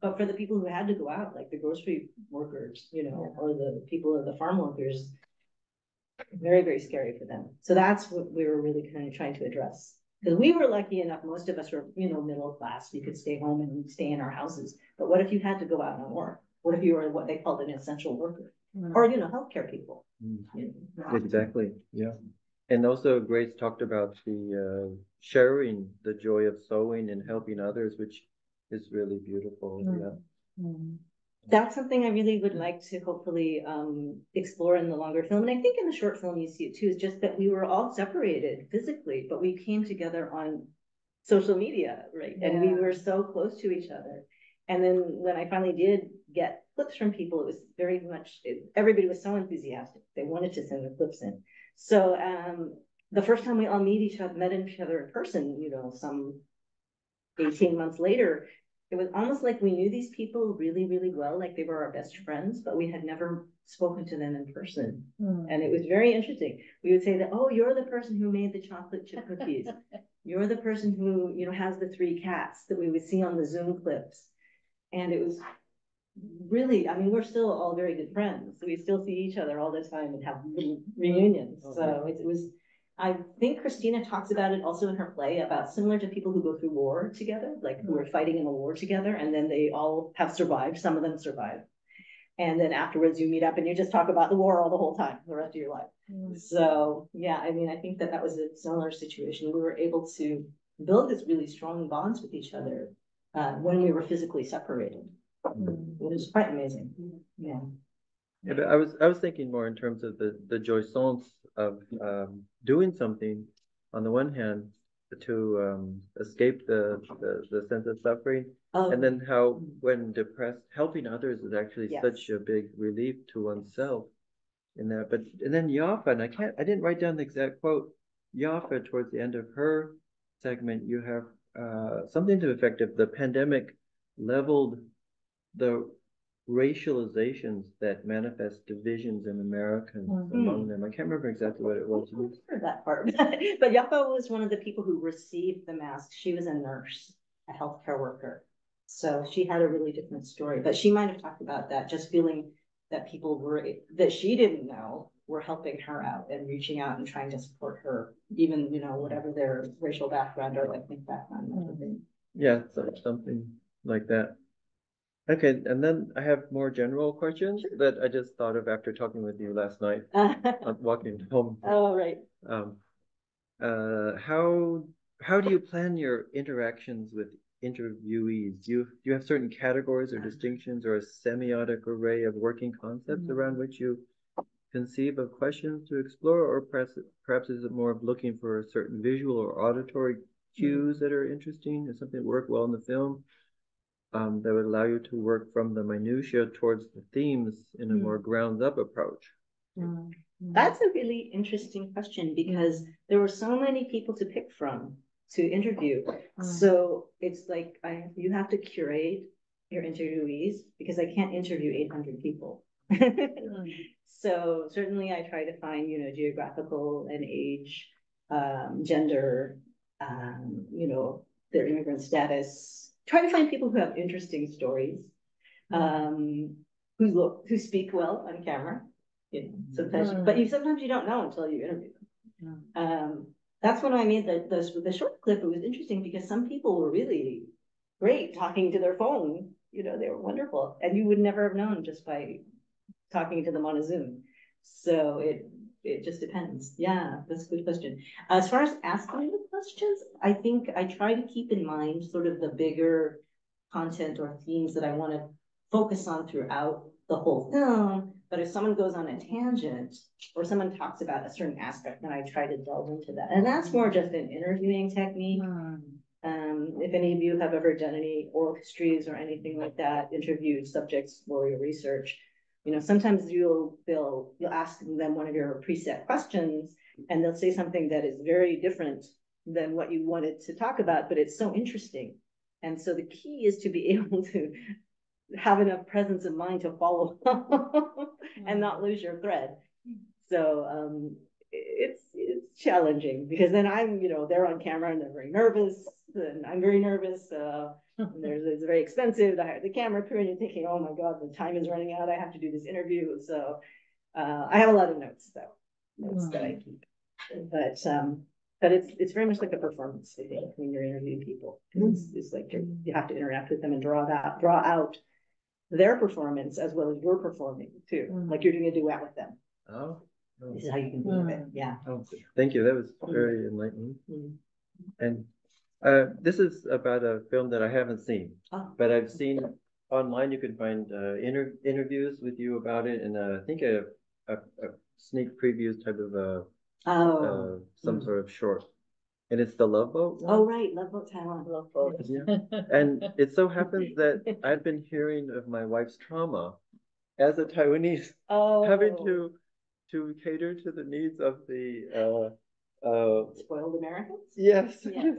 But for the people who had to go out, like the grocery workers, you know, or the people of the farm workers. Very, very scary for them. So that's what we were really kind of trying to address. Because we were lucky enough, most of us were, you know, middle class, we could stay home and stay in our houses. But what if you had to go out and work? What if you were what they called an essential worker? Mm. Or, you know, healthcare people? Mm. you know? Exactly, yeah. And also Grace talked about the, uh, sharing the joy of sewing and helping others, which is really beautiful, Mm. yeah. Mm. That's something I really would like to hopefully um explore in the longer film, and I think in the short film you see it too, is just that we were all separated physically, but we came together on social media, right? And we were so close to each other. And then when I finally did get clips from people, it was very much, it- everybody was so enthusiastic. They wanted to send the clips in. So um, the first time we all meet each other, met each other in person, you know, some eighteen months later, it was almost like we knew these people really, really well, like they were our best friends, but we had never spoken to them in person. Mm. And it was very interesting. We would say that, oh, you're the person who made the chocolate chip cookies. You're the person who, you know, has the three cats that we would see on the Zoom clips. And it was really, I mean, we're still all very good friends. We still see each other all the time and have little reunions. So it was, I think Kristina talks about it also in her play about similar to people who go through war together, like who are fighting in a war together and then they all have survived. Some of them survive. And then afterwards you meet up and you just talk about the war all the whole time, the rest of your life. Mm. So, yeah, I mean, I think that that was a similar situation. We were able to build this really strong bonds with each other uh, when we were physically separated. Mm. It was quite amazing. Yeah. Yeah, but I was, I was thinking more in terms of the, the jouissance of, um, doing something on the one hand to, um, escape the, the, the sense of suffering. Oh, And then how, when depressed, helping others is actually Yes. such a big relief to oneself in that, but, and then Yafa, and I can't, I didn't write down the exact quote. Yafa, towards the end of her segment, you have, uh, something to the effect of the pandemic leveled the racializations that manifest divisions in Americans Mhm. among them. I can't remember exactly what it was. heard that part. But Yapa was one of the people who received the mask. She was a nurse, a healthcare worker. So she had a really different story, but she might have talked about that, just feeling that people were, that she didn't know were helping her out and reaching out and trying to support her, even, you know, whatever their racial background or ethnic background. been. Yeah, so something like that. Okay, and then I have more general questions that I just thought of after talking with you last night, walking home. Oh, right. Um, uh, how, how do you plan your interactions with interviewees? Do you, do you have certain categories or distinctions or a semiotic array of working concepts around which you conceive of questions to explore, or perhaps, perhaps is it more of looking for a certain visual or auditory cues that are interesting, or something that work well in the film? Um, that would allow you to work from the minutia towards the themes in a Mm. more ground up approach. Mm. That's a really interesting question because there were so many people to pick from to interview. Mm. So it's like I, you have to curate your interviewees because I can't interview eight hundred people. Mm. So certainly I try to find, you know, geographical and age, um, gender, um, you know, their immigrant status. Try to find people who have interesting stories, um, who look, who speak well on camera. You know, sometimes, but you, sometimes you don't know until you interview them. Um, that's when I made the, the, the short clip, it was interesting because some people were really great talking to their phone. You know, they were wonderful and you would never have known just by talking to them on a Zoom. So it, it just depends. Yeah, that's a good question. As far as asking the questions, I think I try to keep in mind sort of the bigger content or themes that I want to focus on throughout the whole film. But if someone goes on a tangent or someone talks about a certain aspect, then I try to delve into that. And that's more just an interviewing technique. Mm. Um, if any of you have ever done any oral histories or anything like that, interviewed subjects for your research, you know, sometimes you'll, they'll, you'll ask them one of your preset questions and they'll say something that is very different than what you wanted to talk about, but it's so interesting. And so the key is to be able to have enough presence of mind to follow and not lose your thread. So, um, it's, it's challenging because then I'm, you know, they're on camera and they're very nervous and I'm very nervous. Uh, and there's, it's very expensive to hire the camera crew and you're thinking, oh my God, the time is running out. I have to do this interview. So, uh, I have a lot of notes though, notes that I keep. But, um, but it's, it's very much like a performance, I think, when you're interviewing people. It's, it's like you're, you have to interact with them and draw that, draw out their performance as well as your performing too, like you're doing a duet with them. Oh. oh. This is how you can do it, yeah. Oh, thank you. That was very enlightening. Mm. And uh, this is about a film that I haven't seen, Oh. but I've seen online. You can find uh, inter interviews with you about it, and uh, I think a, a, a sneak previews type of a Oh, uh, some Mm. sort of short. And it's the Love Boat. one? oh, right, Love Boat Taiwan. Love Boat. Yeah. And it so happens that I've been hearing of my wife's trauma as a Taiwanese Oh. having to to cater to the needs of the uh, Spoiled Americans? yes. Yes.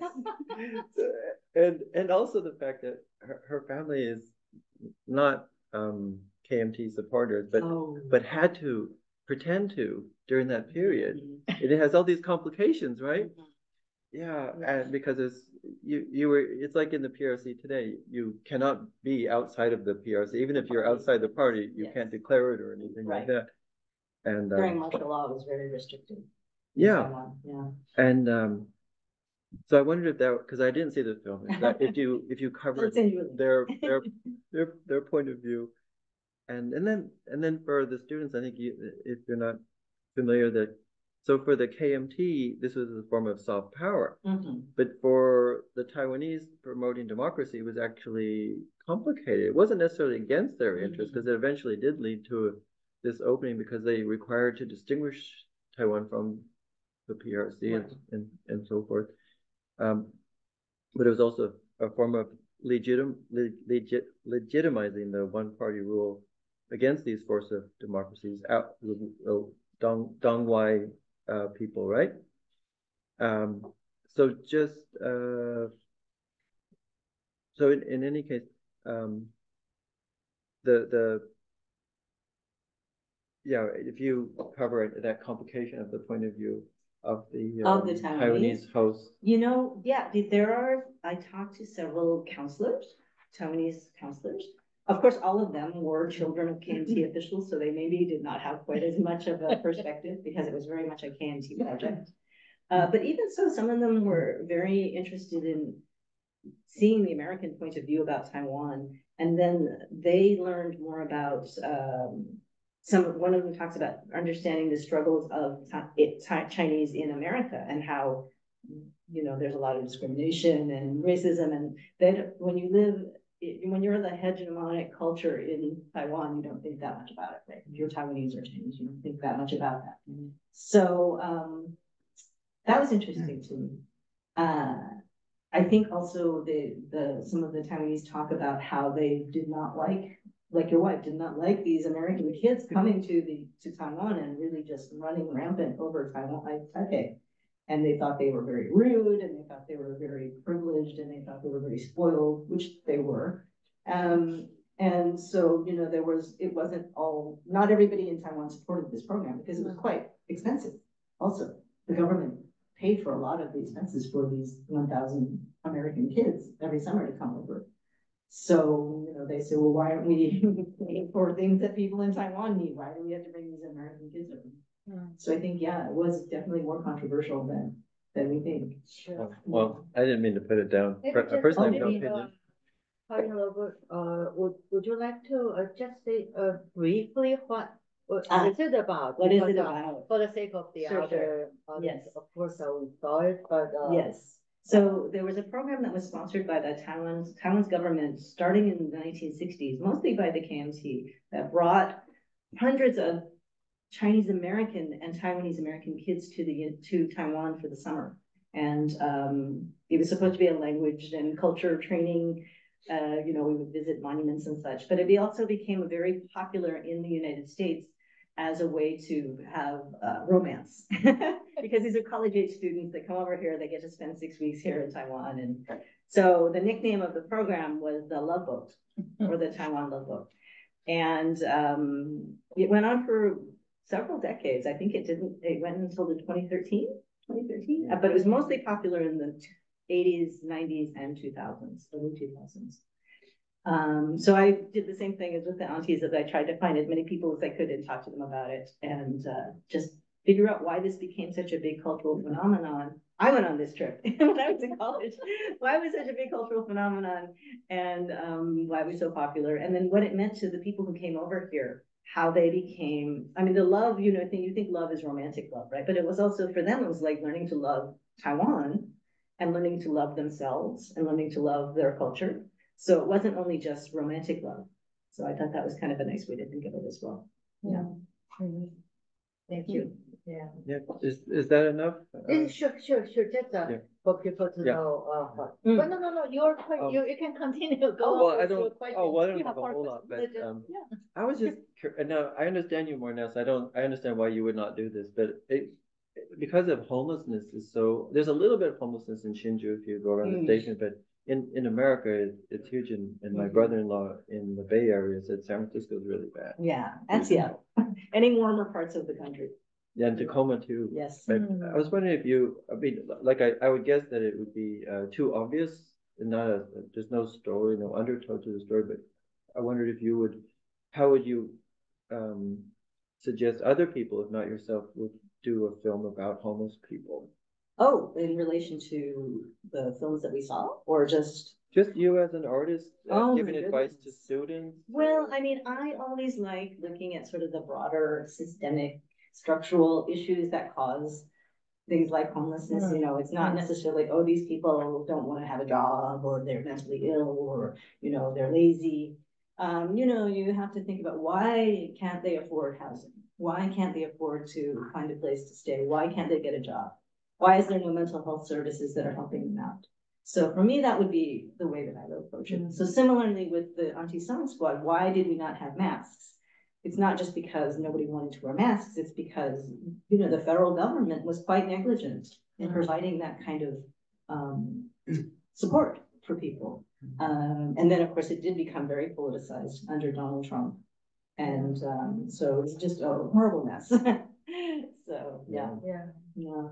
And, and also the fact that her, her family is not, um, KMT supporters, but, Oh. but had to pretend to during that period. Mhm. And it has all these complications, right? Mhm. Yeah, Yeah. and because it's, you, you were, it's like in the PRC today, you cannot be outside of the PRC, even if you're outside the party, you Yes. can't declare it or anything Right. like that. And, During um, martial law, it was very restricted. Yeah, Yeah. and, um, so I wondered if that, because I didn't see the film, if that, if you, if you covered send you a link. their, their, their, their point of view. And, and then, and then for the students, I think you, if you're not familiar that, so for the KMT, this was a form of soft power. Mhm. But for the Taiwanese promoting democracy was actually complicated. It wasn't necessarily against their interest because it eventually did lead to this opening because they required to distinguish Taiwan from the PRC and, Right. and, and so forth. Um, but it was also a form of legitim, legit, legitimizing the one party rule against these force of democracies out, the Dong, Dangwai, uh, people, right? Um, so just, uh, so in, in any case, um, the, the, yeah, if you cover it, that complication of the point of view of the, Of the um, Taiwanese? Taiwanese host. You know, yeah, there are, I talked to several counselors, Taiwanese counselors. Of course, all of them were children of KMT officials, so they maybe did not have quite as much of a perspective because it was very much a KMT project. Uh, but even so, some of them were very interested in seeing the American point of view about Taiwan. And then they learned more about, um, some, one of them talks about understanding the struggles of it- Chinese in America and how, you know, there's a lot of discrimination and racism and that when you live, when you're the hegemonic culture in Taiwan, you don't think that much about it, right? If you're Taiwanese or Chinese, you don't think that much about that. So, um, that was interesting to me. Uh, I think also the, the, some of the Taiwanese talk about how they did not like, like your wife, did not like these American kids coming to the, to Taiwan and really just running rampant over Taiwan, like Taipei. And they thought they were very rude and they thought they were very privileged and they thought they were very spoiled, which they were. Um, and so, you know, there was, it wasn't all, not everybody in Taiwan supported this program because it was quite expensive. Also, the government paid for a lot of the expenses for these one thousand American kids every summer to come over. So, you know, they say, well, why aren't we paying for things that people in Taiwan need? Why do we have to bring these American kids over? So I think, yeah, it was definitely more controversial than, than we think. Well- Well, I didn't mean to put it down. Maybe Per- just Personally, I have no maybe, uh, opinion. Uh, would, would you like to, uh, just say, uh, briefly what, what Ah, is it about? What is it uh, about? For the sake of the Sure, other, sure. audience, Yes. of course, I will saw it, but, uh. Yes, so there was a program that was sponsored by the Taiwan's, Taiwan's government, starting in the nineteen sixties, mostly by the KMT, that brought hundreds of Chinese American and Taiwanese American kids to the, to Taiwan for the summer. And, um, it was supposed to be a language and culture training. Uh, you know, we would visit monuments and such, but it also became very popular in the United States as a way to have, uh, romance. Because these are college age students that come over here, they get to spend six weeks here in Taiwan. And so the nickname of the program was the Love Boat or the Taiwan Love Boat. And um, it went on for several decades. I think it didn't, it went until the 2013, 2013, uh, but it was mostly popular in the eighties, nineties and two thousands, early two thousands. Um, so I did the same thing as with the aunties, that I tried to find as many people as I could and talk to them about it and uh, just figure out why this became such a big cultural phenomenon. I went on this trip when I was in college. Why it was such a big cultural phenomenon and um, why it was so popular, and then what it meant to the people who came over here, how they became, I mean, the love, you know, thing, you think love is romantic love, right? But it was also for them, it was like learning to love Taiwan and learning to love themselves and learning to love their culture. So it wasn't only just romantic love. So I thought that was kind of a nice way to think of it as well. Yeah. Thank you, yeah. Yeah, is, is that enough? Uh, Sure, sure, sure, just, uh, yeah. for people to Yeah. know, uh, Mm. but no, no, no, you're quite, Oh. you, you can continue, go Oh, on well, I don't, question. oh, well, I don't You have a whole lot, but, um, yeah. I was just, now I understand you more now, so I don't, I understand why you would not do this, but it, because of homelessness is so, there's a little bit of homelessness in Hsinchu if you go around the Mm. station, but in, in America, it, it's huge. And, and my Mhm. brother-in-law in the Bay Area said San Francisco is really bad. Yeah, and Seattle, any warmer parts of the country, Yeah, and Tacoma too. yes. But Mm. I was wondering if you, I mean, like I, I would guess that it would be uh, too obvious and not a, there's no story, no undertone to the story, but I wondered if you would, how would you um, suggest other people, if not yourself, would do a film about homeless people? Oh, in relation to the films that we saw, or just? Just you as an artist, uh, Oh, my giving advice to goodness. students? Well, I mean, I always like looking at sort of the broader systemic structural issues that cause things like homelessness, you know, it's not necessarily, oh, these people don't want to have a job or they're mentally ill or, you know, they're lazy. Um, you know, you have to think about why can't they afford housing? Why can't they afford to find a place to stay? Why can't they get a job? Why is there no mental health services that are helping them out? So for me, that would be the way that I would approach it. So similarly with the auntie sewing squad, why did we not have masks? It's not just because nobody wanted to wear masks, it's because, you know, the federal government was quite negligent in providing that kind of um support for people. Um, and then, of course, it did become very politicized under Donald Trump. And um, so it was just a horrible mess. So, yeah, Yeah. Yeah.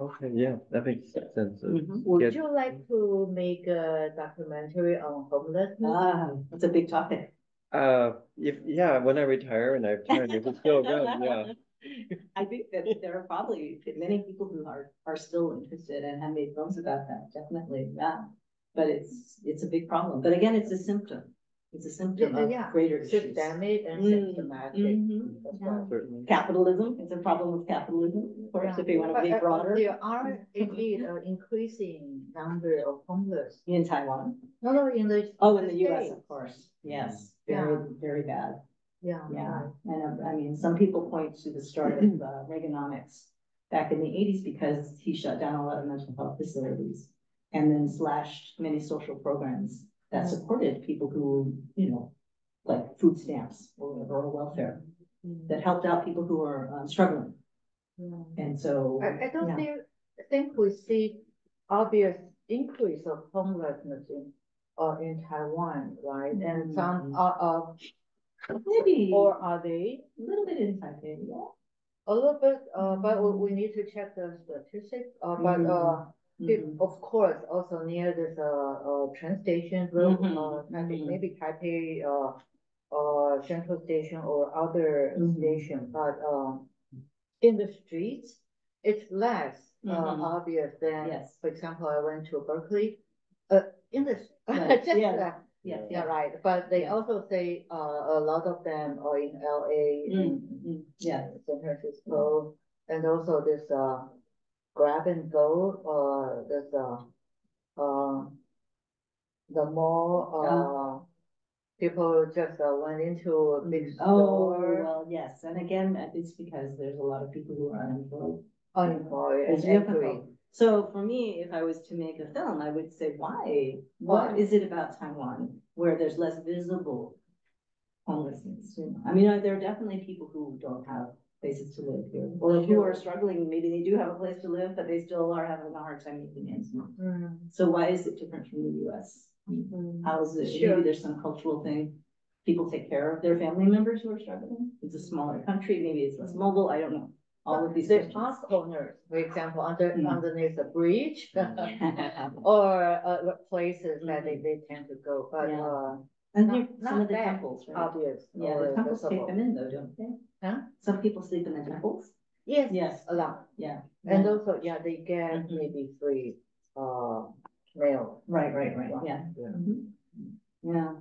Okay, yeah, that makes sense. Uh, Mhm. Would Get- you like to make a documentary on homelessness? Ah, it's a big topic. Uh, if, yeah, when I retire and I have time, if it's still around, yeah. I think that there are probably many people who are, are still interested and have made films about that, definitely, yeah. But it's, it's a big problem, but again, it's a symptom, it's a symptom of Yeah, greater issues. Systemic and Mm, symptomatic. mhm, That's yeah. Certainly. Capitalism, it's a problem with capitalism, of course, if you want to But, be uh, broader, There are indeed an increasing number of homeless. in Taiwan. Not only in the. Oh, in the US, States. of course, yes, very, very bad. Yeah. Yeah, and um, I mean, some people point to the start of uh, Reaganomics back in the eighties because he shut down a lot of mental health facilities. And then slashed many social programs that supported people who, you know, like food stamps or rural welfare, that helped out people who are um, struggling. Yeah. And so. I, I don't yeah. think, think we see obvious increase of homelessness in, uh, in Taiwan, right? And some, are uh, uh, Maybe or are they? a little bit in Taipei, yeah. A little bit, uh, but we, we need to check the statistics, uh, but, uh, Mhm. of course, also near this, uh, uh, train station, road, Mhm, uh, I think mhm. maybe Taipei, uh, uh, central station or other Mhm. station, but, um, in the streets, it's less, uh, Mhm. obvious than, Yes. for example, I went to Berkeley, uh, in the, Right, just yeah. that, Yeah, yeah, right, but they Yeah. also say, uh, a lot of them are in LA and Mm, mm, Yeah, San Francisco, and also this, uh, grab and go, uh, there's, uh, uh, the mall, uh, people just, uh, went into a big Oh, store, well, yes, and again, it's because there's a lot of people who are unemployed. unemployed and It's angry. difficult. So for me, if I was to make a film, I would say, why? What Why? is it about Taiwan where there's less visible homelessness? you know? I mean, uh, there are definitely people who don't have places to live here, or who are struggling, maybe they do have a place to live, but they still are having a hard time making ends meet. Mm, So why is it different from the US? mm. How is it, Sure. maybe there's some cultural thing, people take care of their family members who are struggling, it's a smaller country, maybe it's less mobile, I don't know. All of these There questions. are corners, for example, under, Mm. underneath the bridge, or, uh, places that they, they tend to go, but, Yeah. uh, And Not- some not of the that temples, right? obvious. Yeah, or the temples take visible. them in though, don't they? Huh? Some people sleep in the temples. Yes, Yes. a lot. Yeah. And Yeah. also, yeah, they get Mhm. maybe free, uh, mail. Right, right, right, yeah. Yeah. Mhm. Yeah.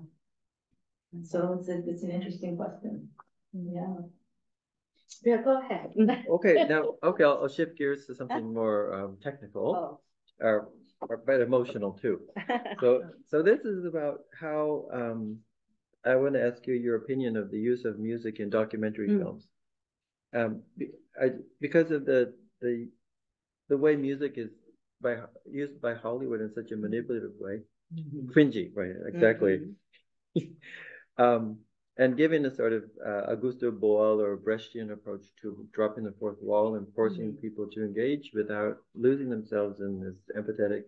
And So it's a, it's an interesting question. Yeah. Yeah, go ahead. Okay, now, okay, I'll, I'll shift gears to something more um, technical, Oh. or, or but emotional too. So, so this is about how, um, I want to ask you your opinion of the use of music in documentary Mm. films. Um, I, because of the, the, the way music is by, used by Hollywood in such a manipulative way, cringy, right, exactly. Um, and giving a sort of uh, Augusto Boal or Brechtian approach to dropping the fourth wall and forcing people to engage without losing themselves in this empathetic,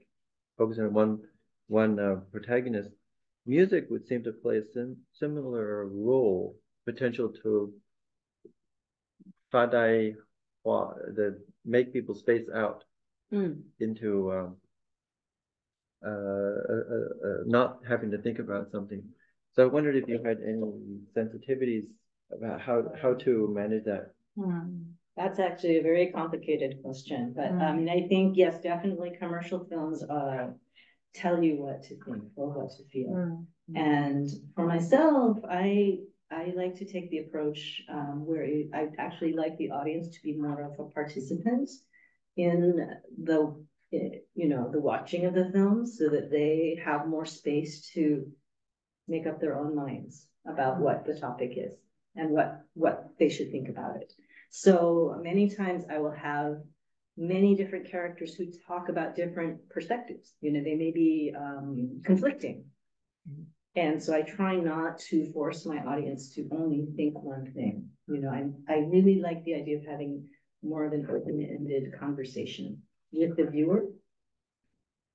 focus on one one uh, protagonist, music would seem to play a sim similar role, potential to fadai, the make people space out Mm. into um, uh, uh, uh, uh, not having to think about something. So I wondered if you had any sensitivities about how how to manage that. That's actually a very complicated question, but I mean, I think, yes, definitely commercial films, uh, tell you what to think or what to feel. Mm. And for myself, I, I like to take the approach, um, where it- I actually like the audience to be more of a participant in the, eh, you know, the watching of the film so that they have more space to make up their own minds about what the topic is and what, what they should think about it. So many times I will have many different characters who talk about different perspectives, you know, they may be, um, conflicting. And so I try not to force my audience to only think one thing, you know, I, I really like the idea of having more of an open-ended conversation with the viewer.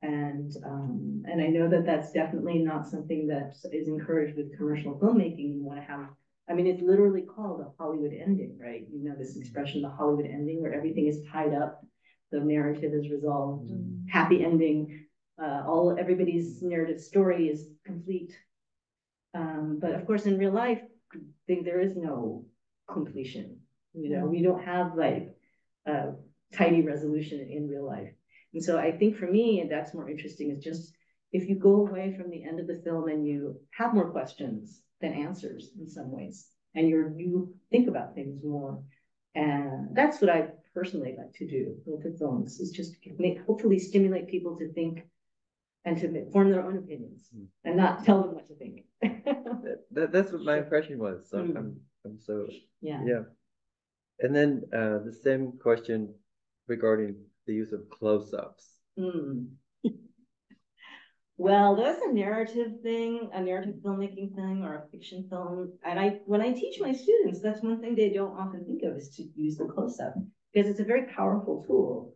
And, um, and I know that that's definitely not something that is encouraged with commercial filmmaking, you wanna have, I mean, it's literally called a Hollywood ending, right? You know, this expression, the Hollywood ending, where everything is tied up, the narrative is resolved, happy ending, uh, all, everybody's narrative story is complete. Um, but of course, in real life, think there is no completion, you know, we don't have like a tidy resolution in real life. And so I think for me, that's more interesting is just if you go away from the end of the film and you have more questions than answers in some ways, and you're, you think about things more. And that's what I personally like to do with the films, is just make, hopefully stimulate people to think and to form their own opinions Hmm. and not tell them what to think. That, that that's what my impression was. So Mm. I'm I'm so Yeah. yeah. And then uh, the same question regarding the use of close-ups. Hmm. Well, that's a narrative thing, a narrative filmmaking thing or a fiction film. And I, when I teach my students, that's one thing they don't often think of is to use the close-up. Because it's a very powerful tool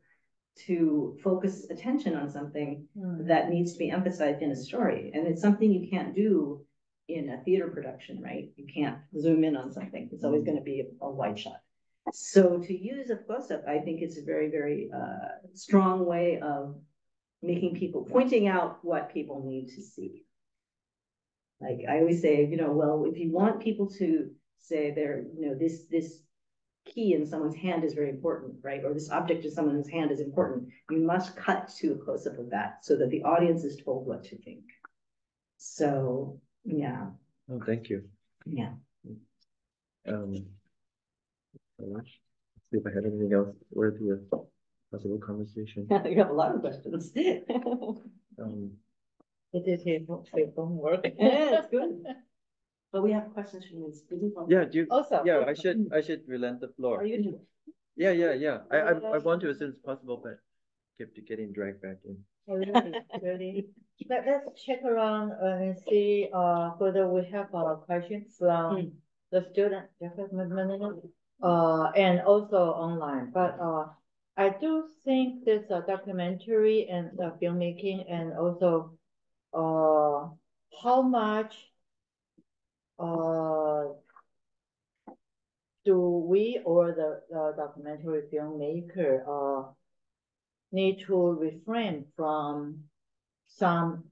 to focus attention on something Mm. that needs to be emphasized in a story. And it's something you can't do in a theater production, right? You can't zoom in on something. It's always gonna be a wide shot. So to use a close-up, I think it's a very, very uh strong way of making people, pointing out what people need to see. Like I always say, you know, well, if you want people to say they're, you know, this, this key in someone's hand is very important, right? Or this object in someone's hand is important. You must cut to a close-up of that so that the audience is told what to think. So, yeah, Oh, thank you. yeah. Um, let's see if I had anything else worthy of possible conversation. You have a lot of questions. Um, It is his homework. Yeah, it's good. But we have questions from the students. yeah, do you? Also. Yeah, I should I should relent the floor. Are you? Yeah, yeah, yeah. I I I want to as soon as possible, but kept getting dragged back in. Oh, Really, really. Let, let's check around uh, and see, uh, whether we have uh questions from the student, uh, and also online, but, uh, I do think this uh, documentary and uh, filmmaking and also, uh, how much, do we or the, the documentary filmmaker, uh, need to refrain from some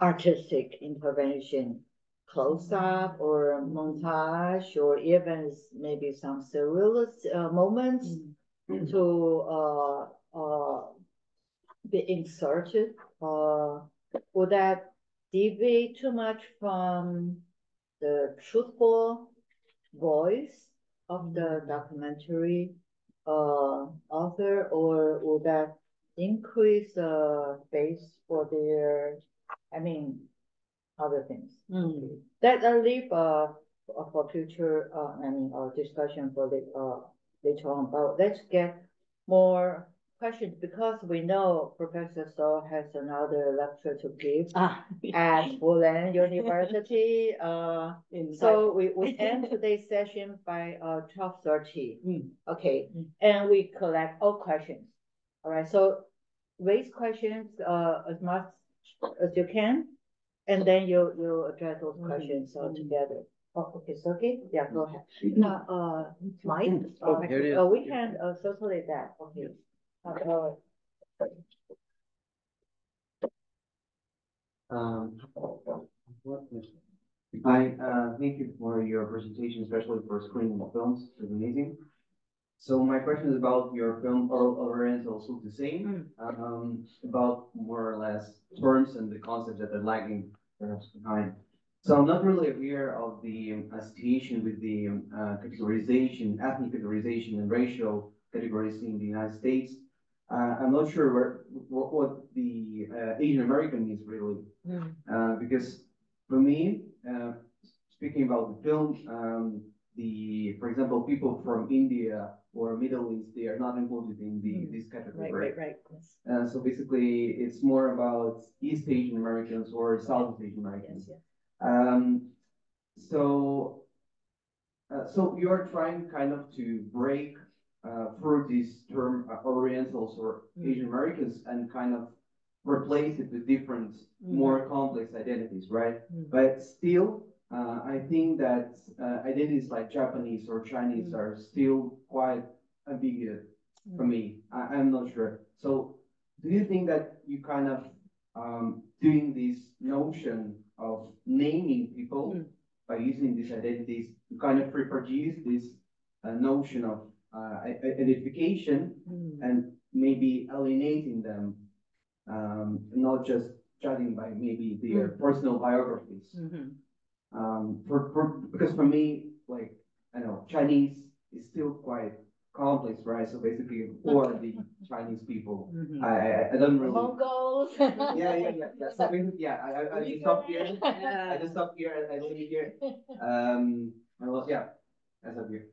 artistic intervention, close-up or montage, or even maybe some surrealist uh, moments to uh, uh, be inserted. Uh, would that deviate too much from the truthful voice of the documentary uh, author, or will that increase the base for their, I mean, other things? Hmm. That I leave uh for for future uh I mean uh discussion for the uh later on, but let's get more questions, because we know Professor Soe has another lecture to give Ah. at Fulan University, uh, so we, we end today's session by, uh, twelve thirty. Mm. Okay, Mm. and we collect all questions. All right, so raise questions, uh, as much as you can. And then you, you address those Mhm. questions all Mhm. together. Oh, okay, so, okay, yeah, go ahead. Now, uh, Mike, Oh, uh, here uh, we can, uh, circulate that, okay. Um, Hi, uh, thank you for your presentation, especially for screening the films, it's amazing. So my question is about your film, All Orientals Look the Same, um, about more or less terms and the concepts that are lagging perhaps behind. So I'm not really aware of the situation with the uh, categorization, ethnic categorization and racial categories in the United States. Uh, I'm not sure where, what, what the uh, Asian American is really. Mm. Uh, because for me, uh, speaking about the film, um, the, for example, people from India or Middle East, they are not included in the, Mm. this category. Right, right, right. yes. Uh, so basically, it's more about East Asian Americans or Southeast Asian Americans. yes. Um, so, uh, so you're trying kind of to break uh, through this term uh, Orientals or Mm. Asian Americans and kind of replace it with different, Mm. more complex identities, right? Mm. But still, uh, I think that uh, identities like Japanese or Chinese Mm. are still quite ambiguous for me. I, I'm not sure. So, do you think that you kind of um, doing this notion of naming people Mm. by using these identities to kind of reproduce this uh, notion of uh, i- Mm. and maybe alienating them, um, not just judging by maybe their personal biographies. Mhm. Um, for, for, because for me, like, I know, Chinese is still quite complex, right? So basically, who are the Chinese people? Mhm. I, I, I don't really. Mongols. Yeah, yeah, yeah, yeah. So basically, yeah, I, I, I just stop here. I just stop here, I leave here. Um, I will, yeah, I stop here.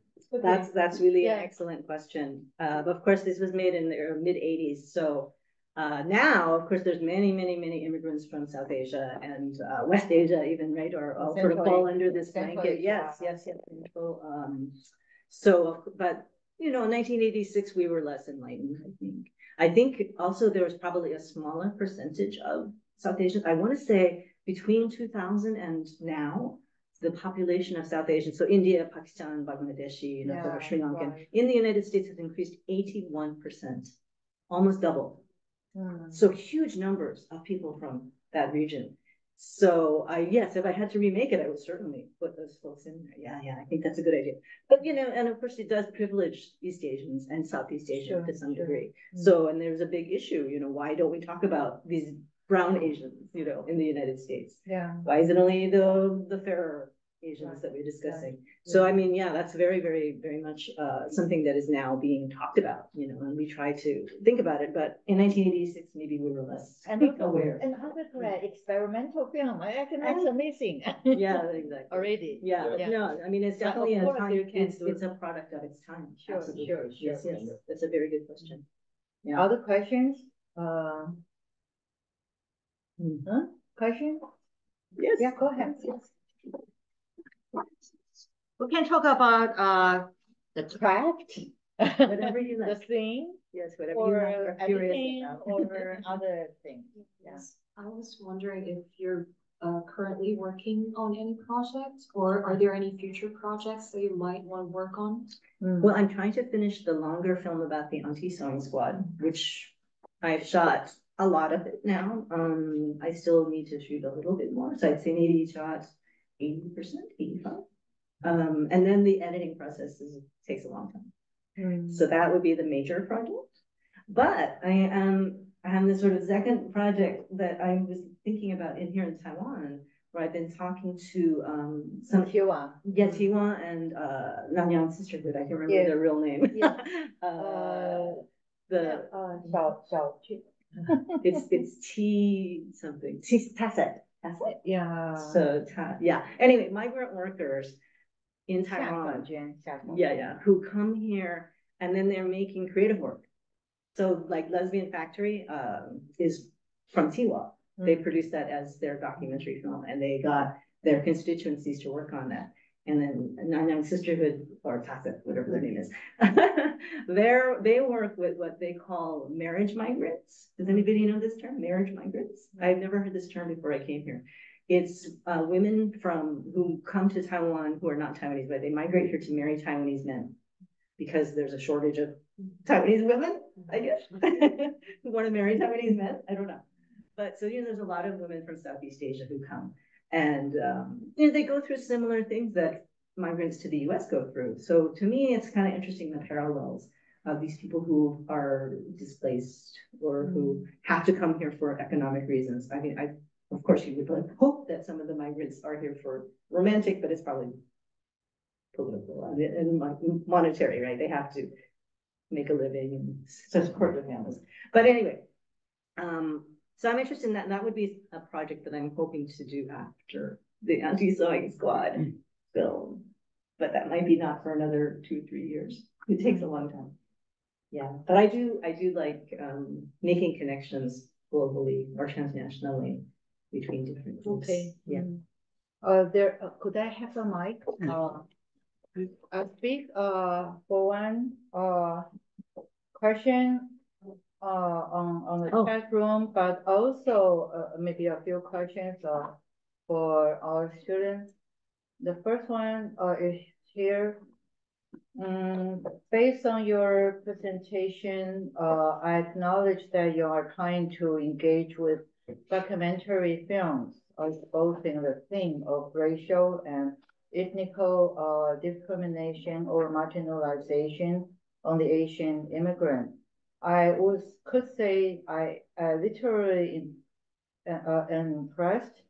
That's, that's really an excellent question. Uh, of course, this was made in the mid eighties, so. Uh, now, of course, there's many, many, many immigrants from South Asia and, uh, West Asia even, right, or all sort of Central fall under this Central blanket, Asia. yes, yes, yes. Um, so, but, you know, nineteen eighty-six, we were less enlightened, I think. I think also there was probably a smaller percentage of South Asians, I wanna say between two thousand and now. The population of South Asians, so India, Pakistan, Bangladeshi, you know, Yeah, Sri Lankan, right. in the United States has increased eighty-one percent. Almost double, Hmm. so huge numbers of people from that region. So I, yes, if I had to remake it, I would certainly put those folks in there. Yeah, yeah, I think that's a good idea. But you know, and of course it does privilege East Asians and Southeast Asians Sure, to some sure. degree. Mm. So, and there's a big issue, you know, why don't we talk about these brown Asians, you know, in the United States? Yeah. Why is it only the, the fairer Asians that we're discussing? So I mean, yeah, that's very, very, very much, uh, something that is now being talked about, you know, and we try to think about it, but in nineteen eighty-six, maybe we were less And aware. and other great experimental film, I think that's amazing. Yeah, exactly. Already. Yeah, Yeah. no, I mean, it's definitely a time, it's, it's a product of its time. Sure, absolutely. sure, Yes, yes, that's a very good question. Yeah. Other questions? Uh. Hmm. Huh? Question? Yes. Yeah, go ahead. Yes. We can talk about, uh, the tract. Whatever you like. The like. scene, Yes, whatever you or are curious editing, or other things. Yeah. Yes, I was wondering if you're uh currently working on any projects, or are there any future projects that you might want to work on? Hmm. Well, I'm trying to finish the longer film about the auntie sewing Squad, which I've shot a lot of it now. Um, I still need to shoot a little bit more. So I'd say maybe shots 80%, 85. Um, and then the editing process is, takes a long time. Mm. So that would be the major project. But I am I have this sort of second project that I was thinking about in here in Taiwan, where I've been talking to um, some Tiwa. Yeah, Tiwa and uh, Nanyang Sisterhood. I can't remember yeah. their real name. Yeah. uh, uh, the. Uh, Xiao, Xiao it's it's tea something. Tea tacit. Tacit. Yeah. So ta yeah. Anyway, migrant workers in Taiwan. Yeah, yeah. Who come here and then they're making creative work. So like Lesbian Factory uh, is from Tiwa. They produced that as their documentary film and they got their constituencies to work on that. And then Nine Nine Sisterhood or Tacit, whatever their name is. They're, they work with what they call marriage migrants. Does anybody know this term, marriage migrants? I've never heard this term before I came here. It's uh women from, who come to Taiwan who are not Taiwanese, but they migrate here to marry Taiwanese men. Because there's a shortage of Taiwanese women, I guess, who want to marry Taiwanese men, I don't know. But so, you know, there's a lot of women from Southeast Asia who come. And, um, you know, they go through similar things that migrants to the US go through. So to me, it's kind of interesting the parallels of these people who are displaced or who have to come here for economic reasons. I mean, I, of course, you would like hope that some of the migrants are here for romantic, but it's probably political and- and monetary, right? They have to make a living and support their families. But anyway, um, so I'm interested in that, and that would be a project that I'm hoping to do after the auntie sewing squad film. But that might be not for another two, three years. It takes a long time. Yeah, but I do, I do like, um, making connections globally or transnationally between different groups. Okay. Yeah. mm. Uh, there, uh, could I have a mic? Uh, I speak, uh, for one, uh, question, uh, on, on the Oh. chat room, but also, uh, maybe a few questions, uh, for our students. The first one, uh, is here. Mm, based on your presentation, uh, I acknowledge that you are trying to engage with documentary films exposing the theme of racial and ethnical uh, discrimination or marginalization on the Asian immigrant. I was could say I, I literally in, uh, uh, impressed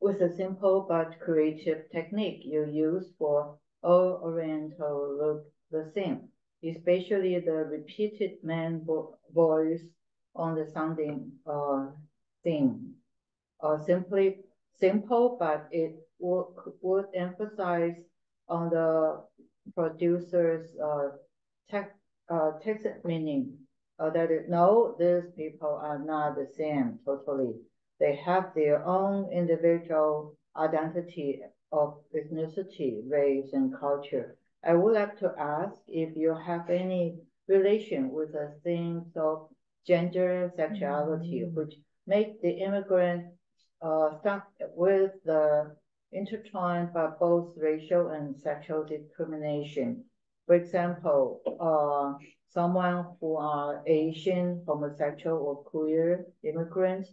with the simple but creative technique you use for all Oriental look the same, especially the repeated man vo- voice on the sounding uh, theme. Uh, simply simple, but it would, would emphasize on the producer's uh, uh, text meaning uh, that no, these people are not the same totally. They have their own individual identity of ethnicity, race, and culture. I would like to ask if you have any relation with the themes of gender, sexuality, which make the immigrant uh, stuck with the intertwined by both racial and sexual discrimination. For example, uh, someone who are Asian, homosexual, or queer immigrants.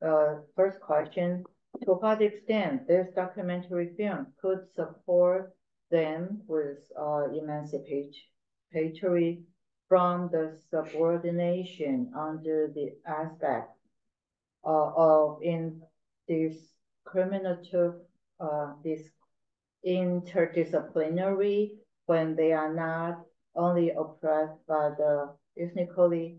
Uh, first question, to what extent this documentary film could support them with uh, emancipatory from the subordination under the aspect uh, of in discriminative, uh, this interdisciplinary when they are not only oppressed by the ethnically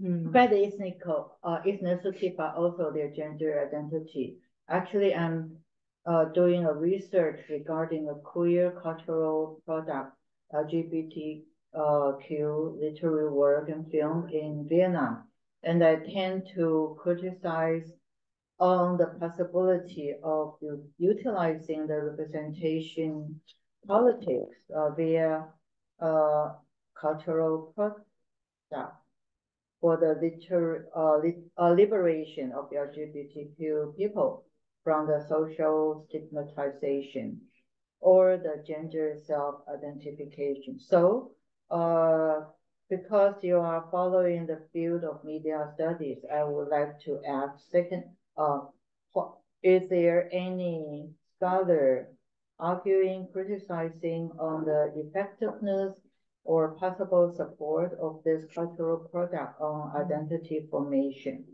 Hmm. by the ethnical uh, ethnicity, but also their gender identity. Actually, I'm uh, doing a research regarding a queer cultural product, LGBTQ literary work and film in Vietnam, and I tend to criticize on the possibility of utilizing the representation politics uh, via uh, cultural product for the liter, uh, liberation of LGBTQ people from the social stigmatization or the gender self-identification. So, uh, because you are following the field of media studies, I would like to ask second, uh, is there any scholar arguing, criticizing on the effectiveness or possible support of this cultural product on identity formation?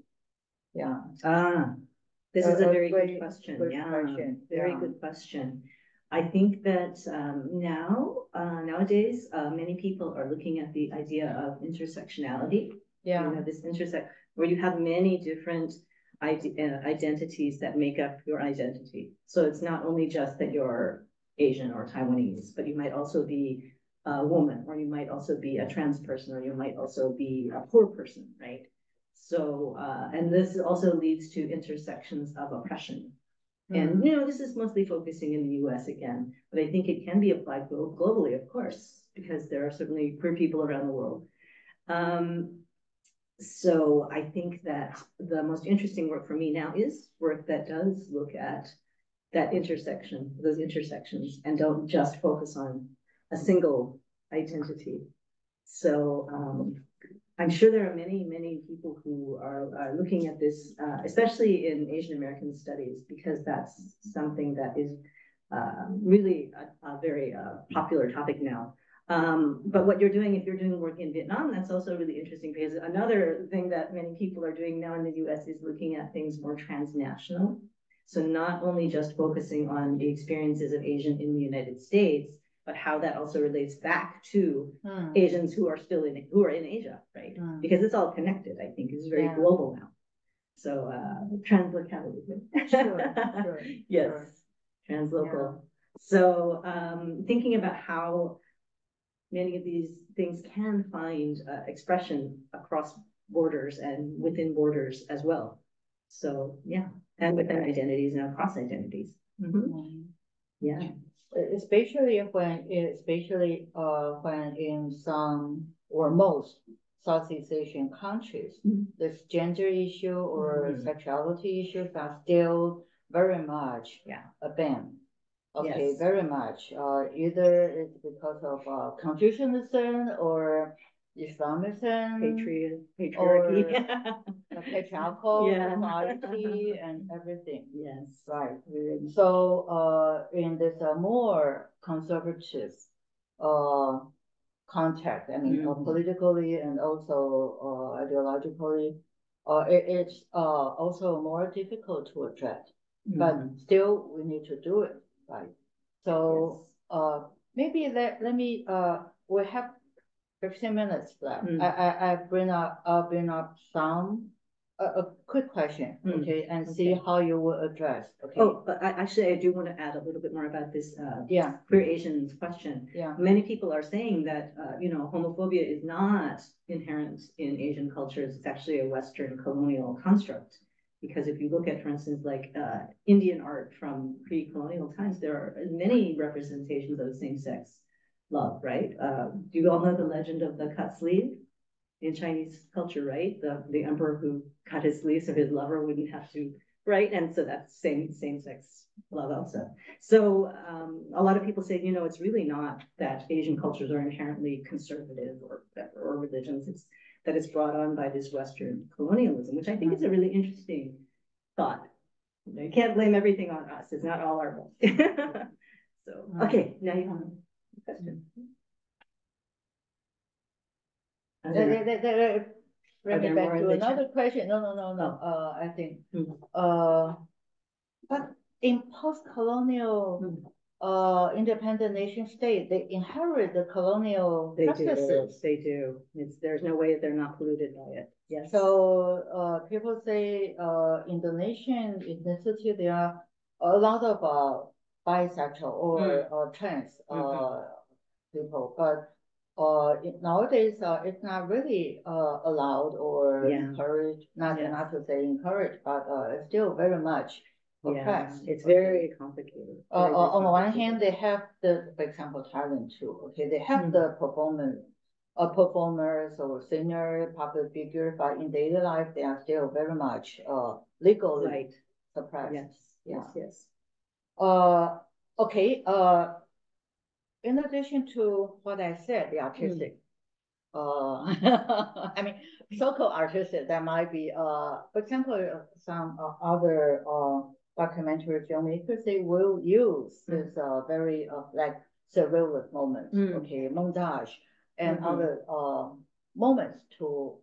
Yeah. Ah, this A- is a a very great- good question, good yeah, question, very yeah. good question. I think that um now, uh nowadays, uh many people are looking at the idea of intersectionality. You Yeah, know, this intersect, where you have many different ide- uh, identities that make up your identity. So it's not only just that you're Asian or Taiwanese, but you might also be a woman, or you might also be a trans person, or you might also be a poor person, right? So, uh, and this also leads to intersections of oppression. And, you know, this is mostly focusing in the US again, but I think it can be applied globally, of course, because there are certainly queer people around the world. Um, so I think that the most interesting work for me now is work that does look at that intersection, those intersections, and don't just focus on a single identity. So um, I'm sure there are many, many people who are, are looking at this, uh, especially in Asian American studies, because that's something that is uh, really a, a very uh, popular topic now. Um, but what you're doing, if you're doing work in Vietnam, that's also really interesting because another thing that many people are doing now in the US is looking at things more transnational. So not only just focusing on the experiences of Asian in the United States, but how that also relates back to Hmm. Asians who are still in, who are in Asia, right? Mm. Because it's all connected, I think, it's very Yeah. global now. So, uh, translocality. Sure, sure, Yes, sure. translocal. So, um, thinking about how many of these things can find, uh, expression across borders and within borders as well. So, yeah, and within identities and across identities. Mhm, Hmm. Yeah, Especially when, especially uh when in some or most Southeast Asian countries, Mhm. this gender issue or Mhm. sexuality issues are still very much Yeah. a ban. Okay, Yes. very much. Uh, either it's because of uh, Confucianism or Islamism, patriot, patriarchy. the patriarchal Yeah. and everything. Yes. Right. Very- So, uh, in this uh, more conservative, uh, context, I mean, uh, Mhm. politically and also, uh, ideologically, uh, it, it's, uh, also more difficult to address, but Mhm. still we need to do it, right? So, uh, maybe let, let me, uh, we have fifteen minutes left. Mm. I, I, I bring up, I'll bring up some, a, a quick question, Mm, okay, and see how you will address, okay? Oh, but I, actually, I do want to add a little bit more about this, uh, Yeah, queer Asians question. yeah, Many people are saying that, uh, you know, homophobia is not inherent in Asian cultures. It's actually a Western colonial construct. Because if you look at, for instance, like, uh, Indian art from pre-colonial times, there are many representations of same-sex love, right? Uh, do you all know the legend of the cut sleeve? In Chinese culture, right? The, the emperor who cut his sleeve so his lover wouldn't have to, right? And so that's same, same-sex love also. So um, a lot of people say, you know, it's really not that Asian cultures are inherently conservative or, or religions. It's that it's brought on by this Western colonialism, which I think is a really interesting thought. You know, you can't blame everything on us. It's not all our fault. So, okay, now you have a question. Are there- bring me back to the another question, no, no, no, no, Oh. uh, I think, Mm. uh, but in post-colonial, Mm. Uh, independent nation state, they inherit the colonial They do, practices. they do. It's, there's no way that they're not polluted by it. Yes. So, uh, people say, uh, in the Indonesian ethnicity, there are a lot of, uh, bisexual or, Mm. or trans, uh, Mhm. people, but, uh, it- nowadays, uh, it's not really, uh, allowed or Yeah. encouraged, not, Yes. not to say encouraged, but, uh, it's still very much Yeah, it's very complicated. Uh, very, on the one hand, they have the, for example, talent too, okay, they have Mm. the performance, uh, performers or singer, public figure, but in daily life, they are still very much, uh, legally Right, suppressed. yes, yes, Yeah. yes. Uh, okay, uh, in addition to what I said, the artistic, uh, I mean, so-called artistic, that might be, uh, for example, some uh, other, uh, documentary filmmakers, they will use Mm. this, uh, very, uh, like surrealist moments, Mm. okay, montage, and Mhm. other, uh, moments to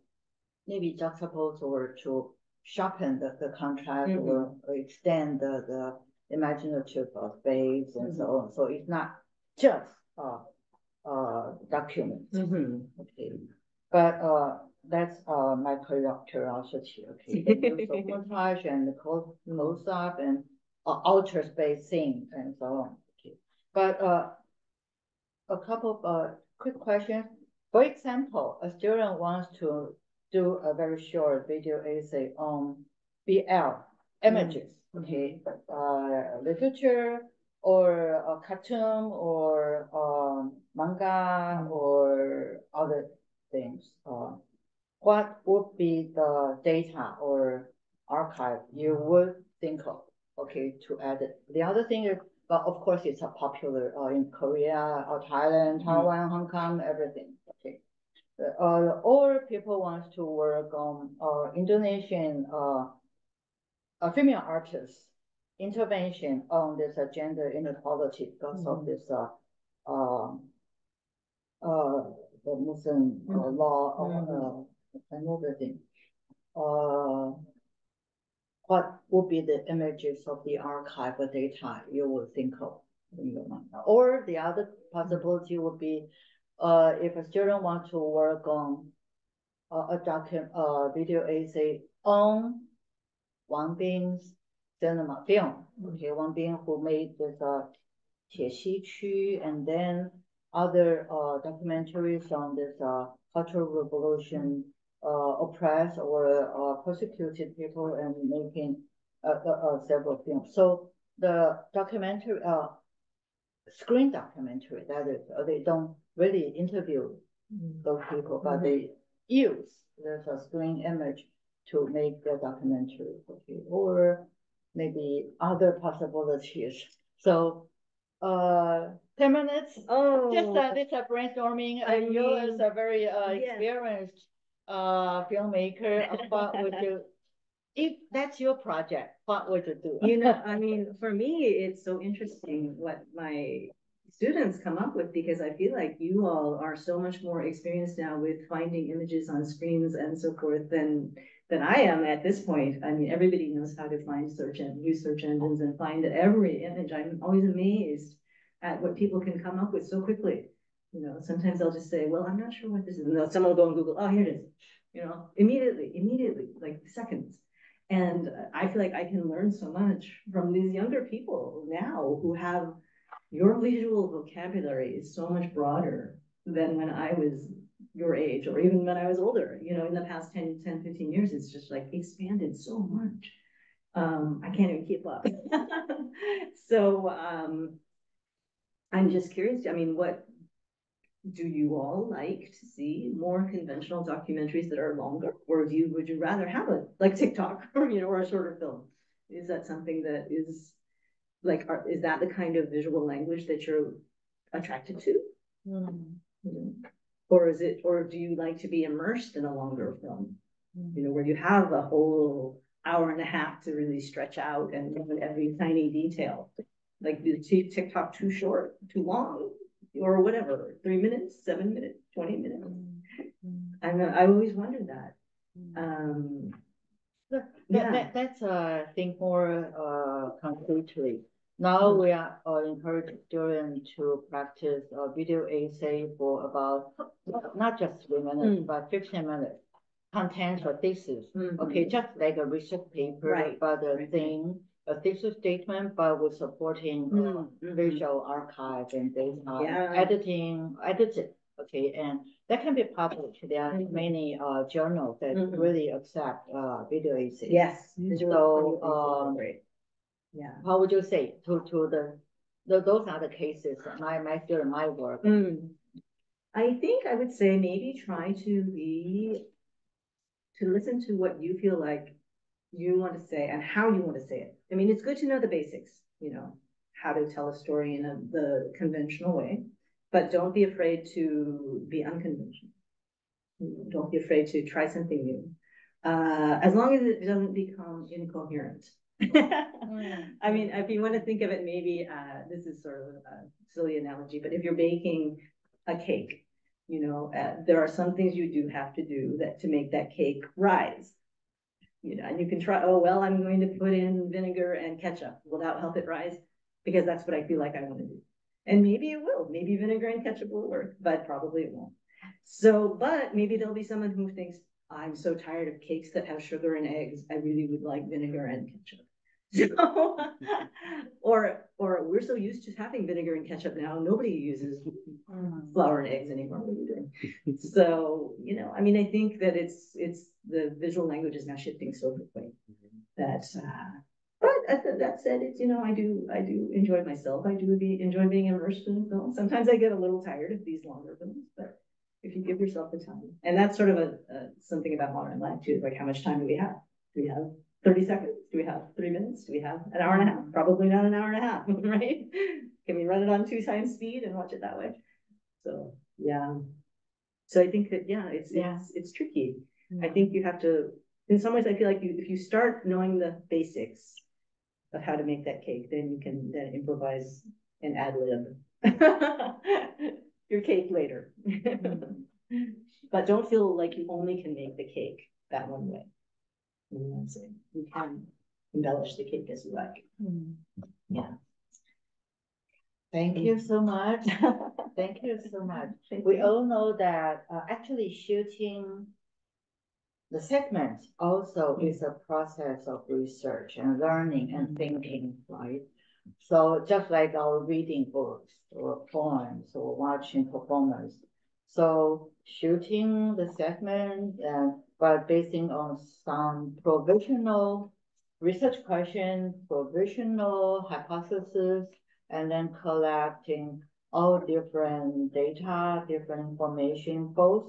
maybe juxtapose or to sharpen the, the contrast Mhm. or or extend the, the imaginative uh, space and so on. So it's not just, uh, uh, document. Mhm. Okay, but, uh, that's, uh, my curio- curiosity, okay. The use of montage and the close, up and, uh, outer space scene and so on, okay. But, uh, a couple of, uh, quick questions. For example, a student wants to do a very short video essay on BL images, okay? Uh, literature or a cartoon or um, manga or other things. Uh, what would be the data or archive you would think of, okay, to add it? The other thing is, but of course, it's a popular uh, in Korea, or Thailand, Taiwan, Hong Kong, everything. Okay, uh, or people want to work on uh, Indonesian uh, uh, female artists intervention on this uh, gender inequality because of this uh, uh, uh, the Muslim uh, law or uh, another thing. Uh, what would be the images of the archive of data you would think of in your mind? Or the other possibility would be uh, if a student wants to work on uh, a document, uh, video essay on Wang Bing's cinema film. Okay, Wang Bing who made this uh, Xie Xi and then other uh, documentaries on this uh, Cultural Revolution oppressed or uh, persecuted people and making uh, uh, several films. So the documentary, uh, screen documentary, that is, uh, they don't really interview those people, but they use this uh, screen image to make the documentary, okay, or maybe other possibilities. So, uh, ten minutes, Oh. just uh, this uh, brainstorming, I and you as a very uh, yeah. experienced uh, filmmaker, uh, what would you, if that's your project, what would you do? You know, I mean, for me, it's so interesting what my students come up with because I feel like you all are so much more experienced now with finding images on screens and so forth than than I am at this point. I mean, everybody knows how to find search and use search engines and find every image. I'm always amazed at what people can come up with so quickly. You know, sometimes I'll just say, well, I'm not sure what this is. And someone will go on Google, oh, here it is. You know, immediately, immediately, like seconds. And I feel like I can learn so much from these younger people now who have your visual vocabulary is so much broader than when I was your age or even when I was older. You know, in the past 10, 10 15 years, it's just like expanded so much. Um, I can't even keep up. so um, I'm just curious. I mean, what do you all like to see more conventional documentaries that are longer, or do you would you rather have a like TikTok or you know or a shorter film? Is that something that is like are, is that the kind of visual language that you're attracted to? Hmm. Mhm. Or is it, or do you like to be immersed in a longer film? Mm. You know, where you have a whole hour and a half to really stretch out and look at every tiny detail. Like the Tik- TikTok too short, too long, or whatever, three minutes, seven minutes, twenty minutes. I'm, I always wondered that. Um, That, Yeah. that, that's, uh, think more, uh, concretely. Now we are, uh, encouraging students to practice, a video essay for about, not just three minutes, Mm. but fifteen minutes. Content or thesis, mhm. okay, just like a research paper, Right, but the right. thing, a thesis statement, but with supporting, uh, Mm, mhm. visual archive and data Yeah. editing, edited, okay, and that can be published. There are Mhm. many uh journals that Mhm. really accept uh video essays. Yes. So, um. Yeah. How would you say to to the, tho- those are the cases, my my student, my work. Mm. I think I would say maybe try to be, to listen to what you feel like you want to say and how you want to say it. I mean, it's good to know the basics, you know, how to tell a story in a, the conventional way, but don't be afraid to be unconventional. Don't be afraid to try something new. Uh, as long as it doesn't become incoherent. I mean, if you want to think of it, maybe, uh, this is sort of a silly analogy, but if you're baking a cake, you know, uh, there are some things you do have to do that to make that cake rise. You know, and you can try, oh, well, I'm going to put in vinegar and ketchup. Will that help it rise? Because that's what I feel like I want to do. And maybe it will, maybe vinegar and ketchup will work, but probably it won't. So, but maybe there'll be someone who thinks, I'm so tired of cakes that have sugar and eggs. I really would like vinegar and ketchup. So, or, or we're so used to having vinegar and ketchup now, nobody uses Mm. flour and eggs anymore, what are you doing? So, you know, I mean, I think that it's, it's, the visual language is now shifting so quickly that, uh, but that, that said, it's, you know, I do, I do enjoy myself. I do be, enjoy being immersed in film. Sometimes I get a little tired of these longer films, but if you give yourself the time, and that's sort of a, uh, something about modern life too, like how much time do we have? Do we have thirty seconds? Do we have three minutes? Do we have an hour and a half? Probably not an hour and a half, right? Can we run it on two times speed and watch it that way? So, yeah. So I think that, yeah, it's, Yeah. it's, it's tricky. I think you have to, in some ways, I feel like you, if you start knowing the basics of how to make that cake, then you can then improvise and ad lib your cake later. Mm-hmm. But don't feel like you only can make the cake that one way. You know? You can embellish the cake as you like. Hmm. Yeah. Thank you so much. Thank you so much. Thank We you. all know that uh, actually shooting the segment also mm. is a process of research and learning and mm. thinking, right? So just like our reading books or poems or watching performance. So shooting the segment and but basing on some provisional research question, provisional hypothesis, and then collecting all different data, different information, both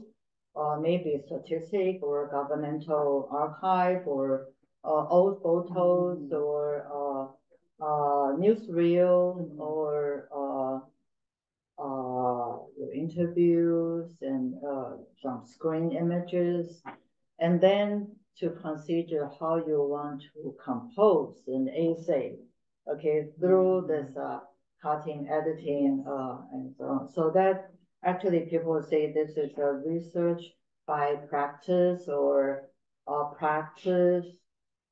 uh, maybe statistic or governmental archive or uh, old photos or uh, uh, newsreel or uh, uh, interviews and uh, some screen images. And then to consider how you want to compose an essay, okay, through this uh, cutting, editing, uh, and so on. So that actually people say this is a research by practice or uh, practice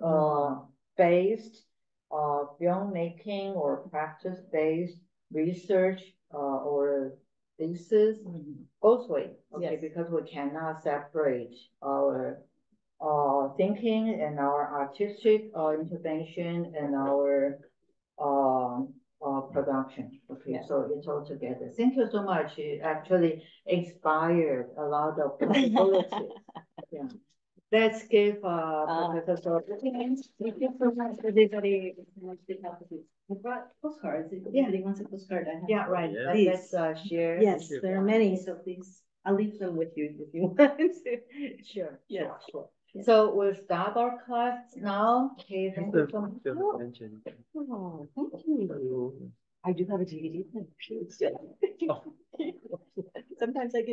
uh, based uh, filmmaking or practice based research uh, or thesis both way. Okay, Yes. because we cannot separate our uh, thinking and our artistic uh, intervention and our um, uh, production. Okay, Yeah. so it's all together. Thank you so much. It actually inspired a lot of possibilities. Yeah. Let's give, uh, Uh, Professor Sorbo- Thank you so much, everybody. It's nice to have you. I brought postcards. If Yeah. anybody wants a postcard, I have. Yeah, right. Yeah. Let- Let's, uh, share. Yes, you. there are many, so please, I'll leave them with you if you want to. Sure. Yeah, sure. Yeah. So we'll start our class now. Okay, thank you so much. Just. Oh, thank you. I do have a DVD player. Sometimes I get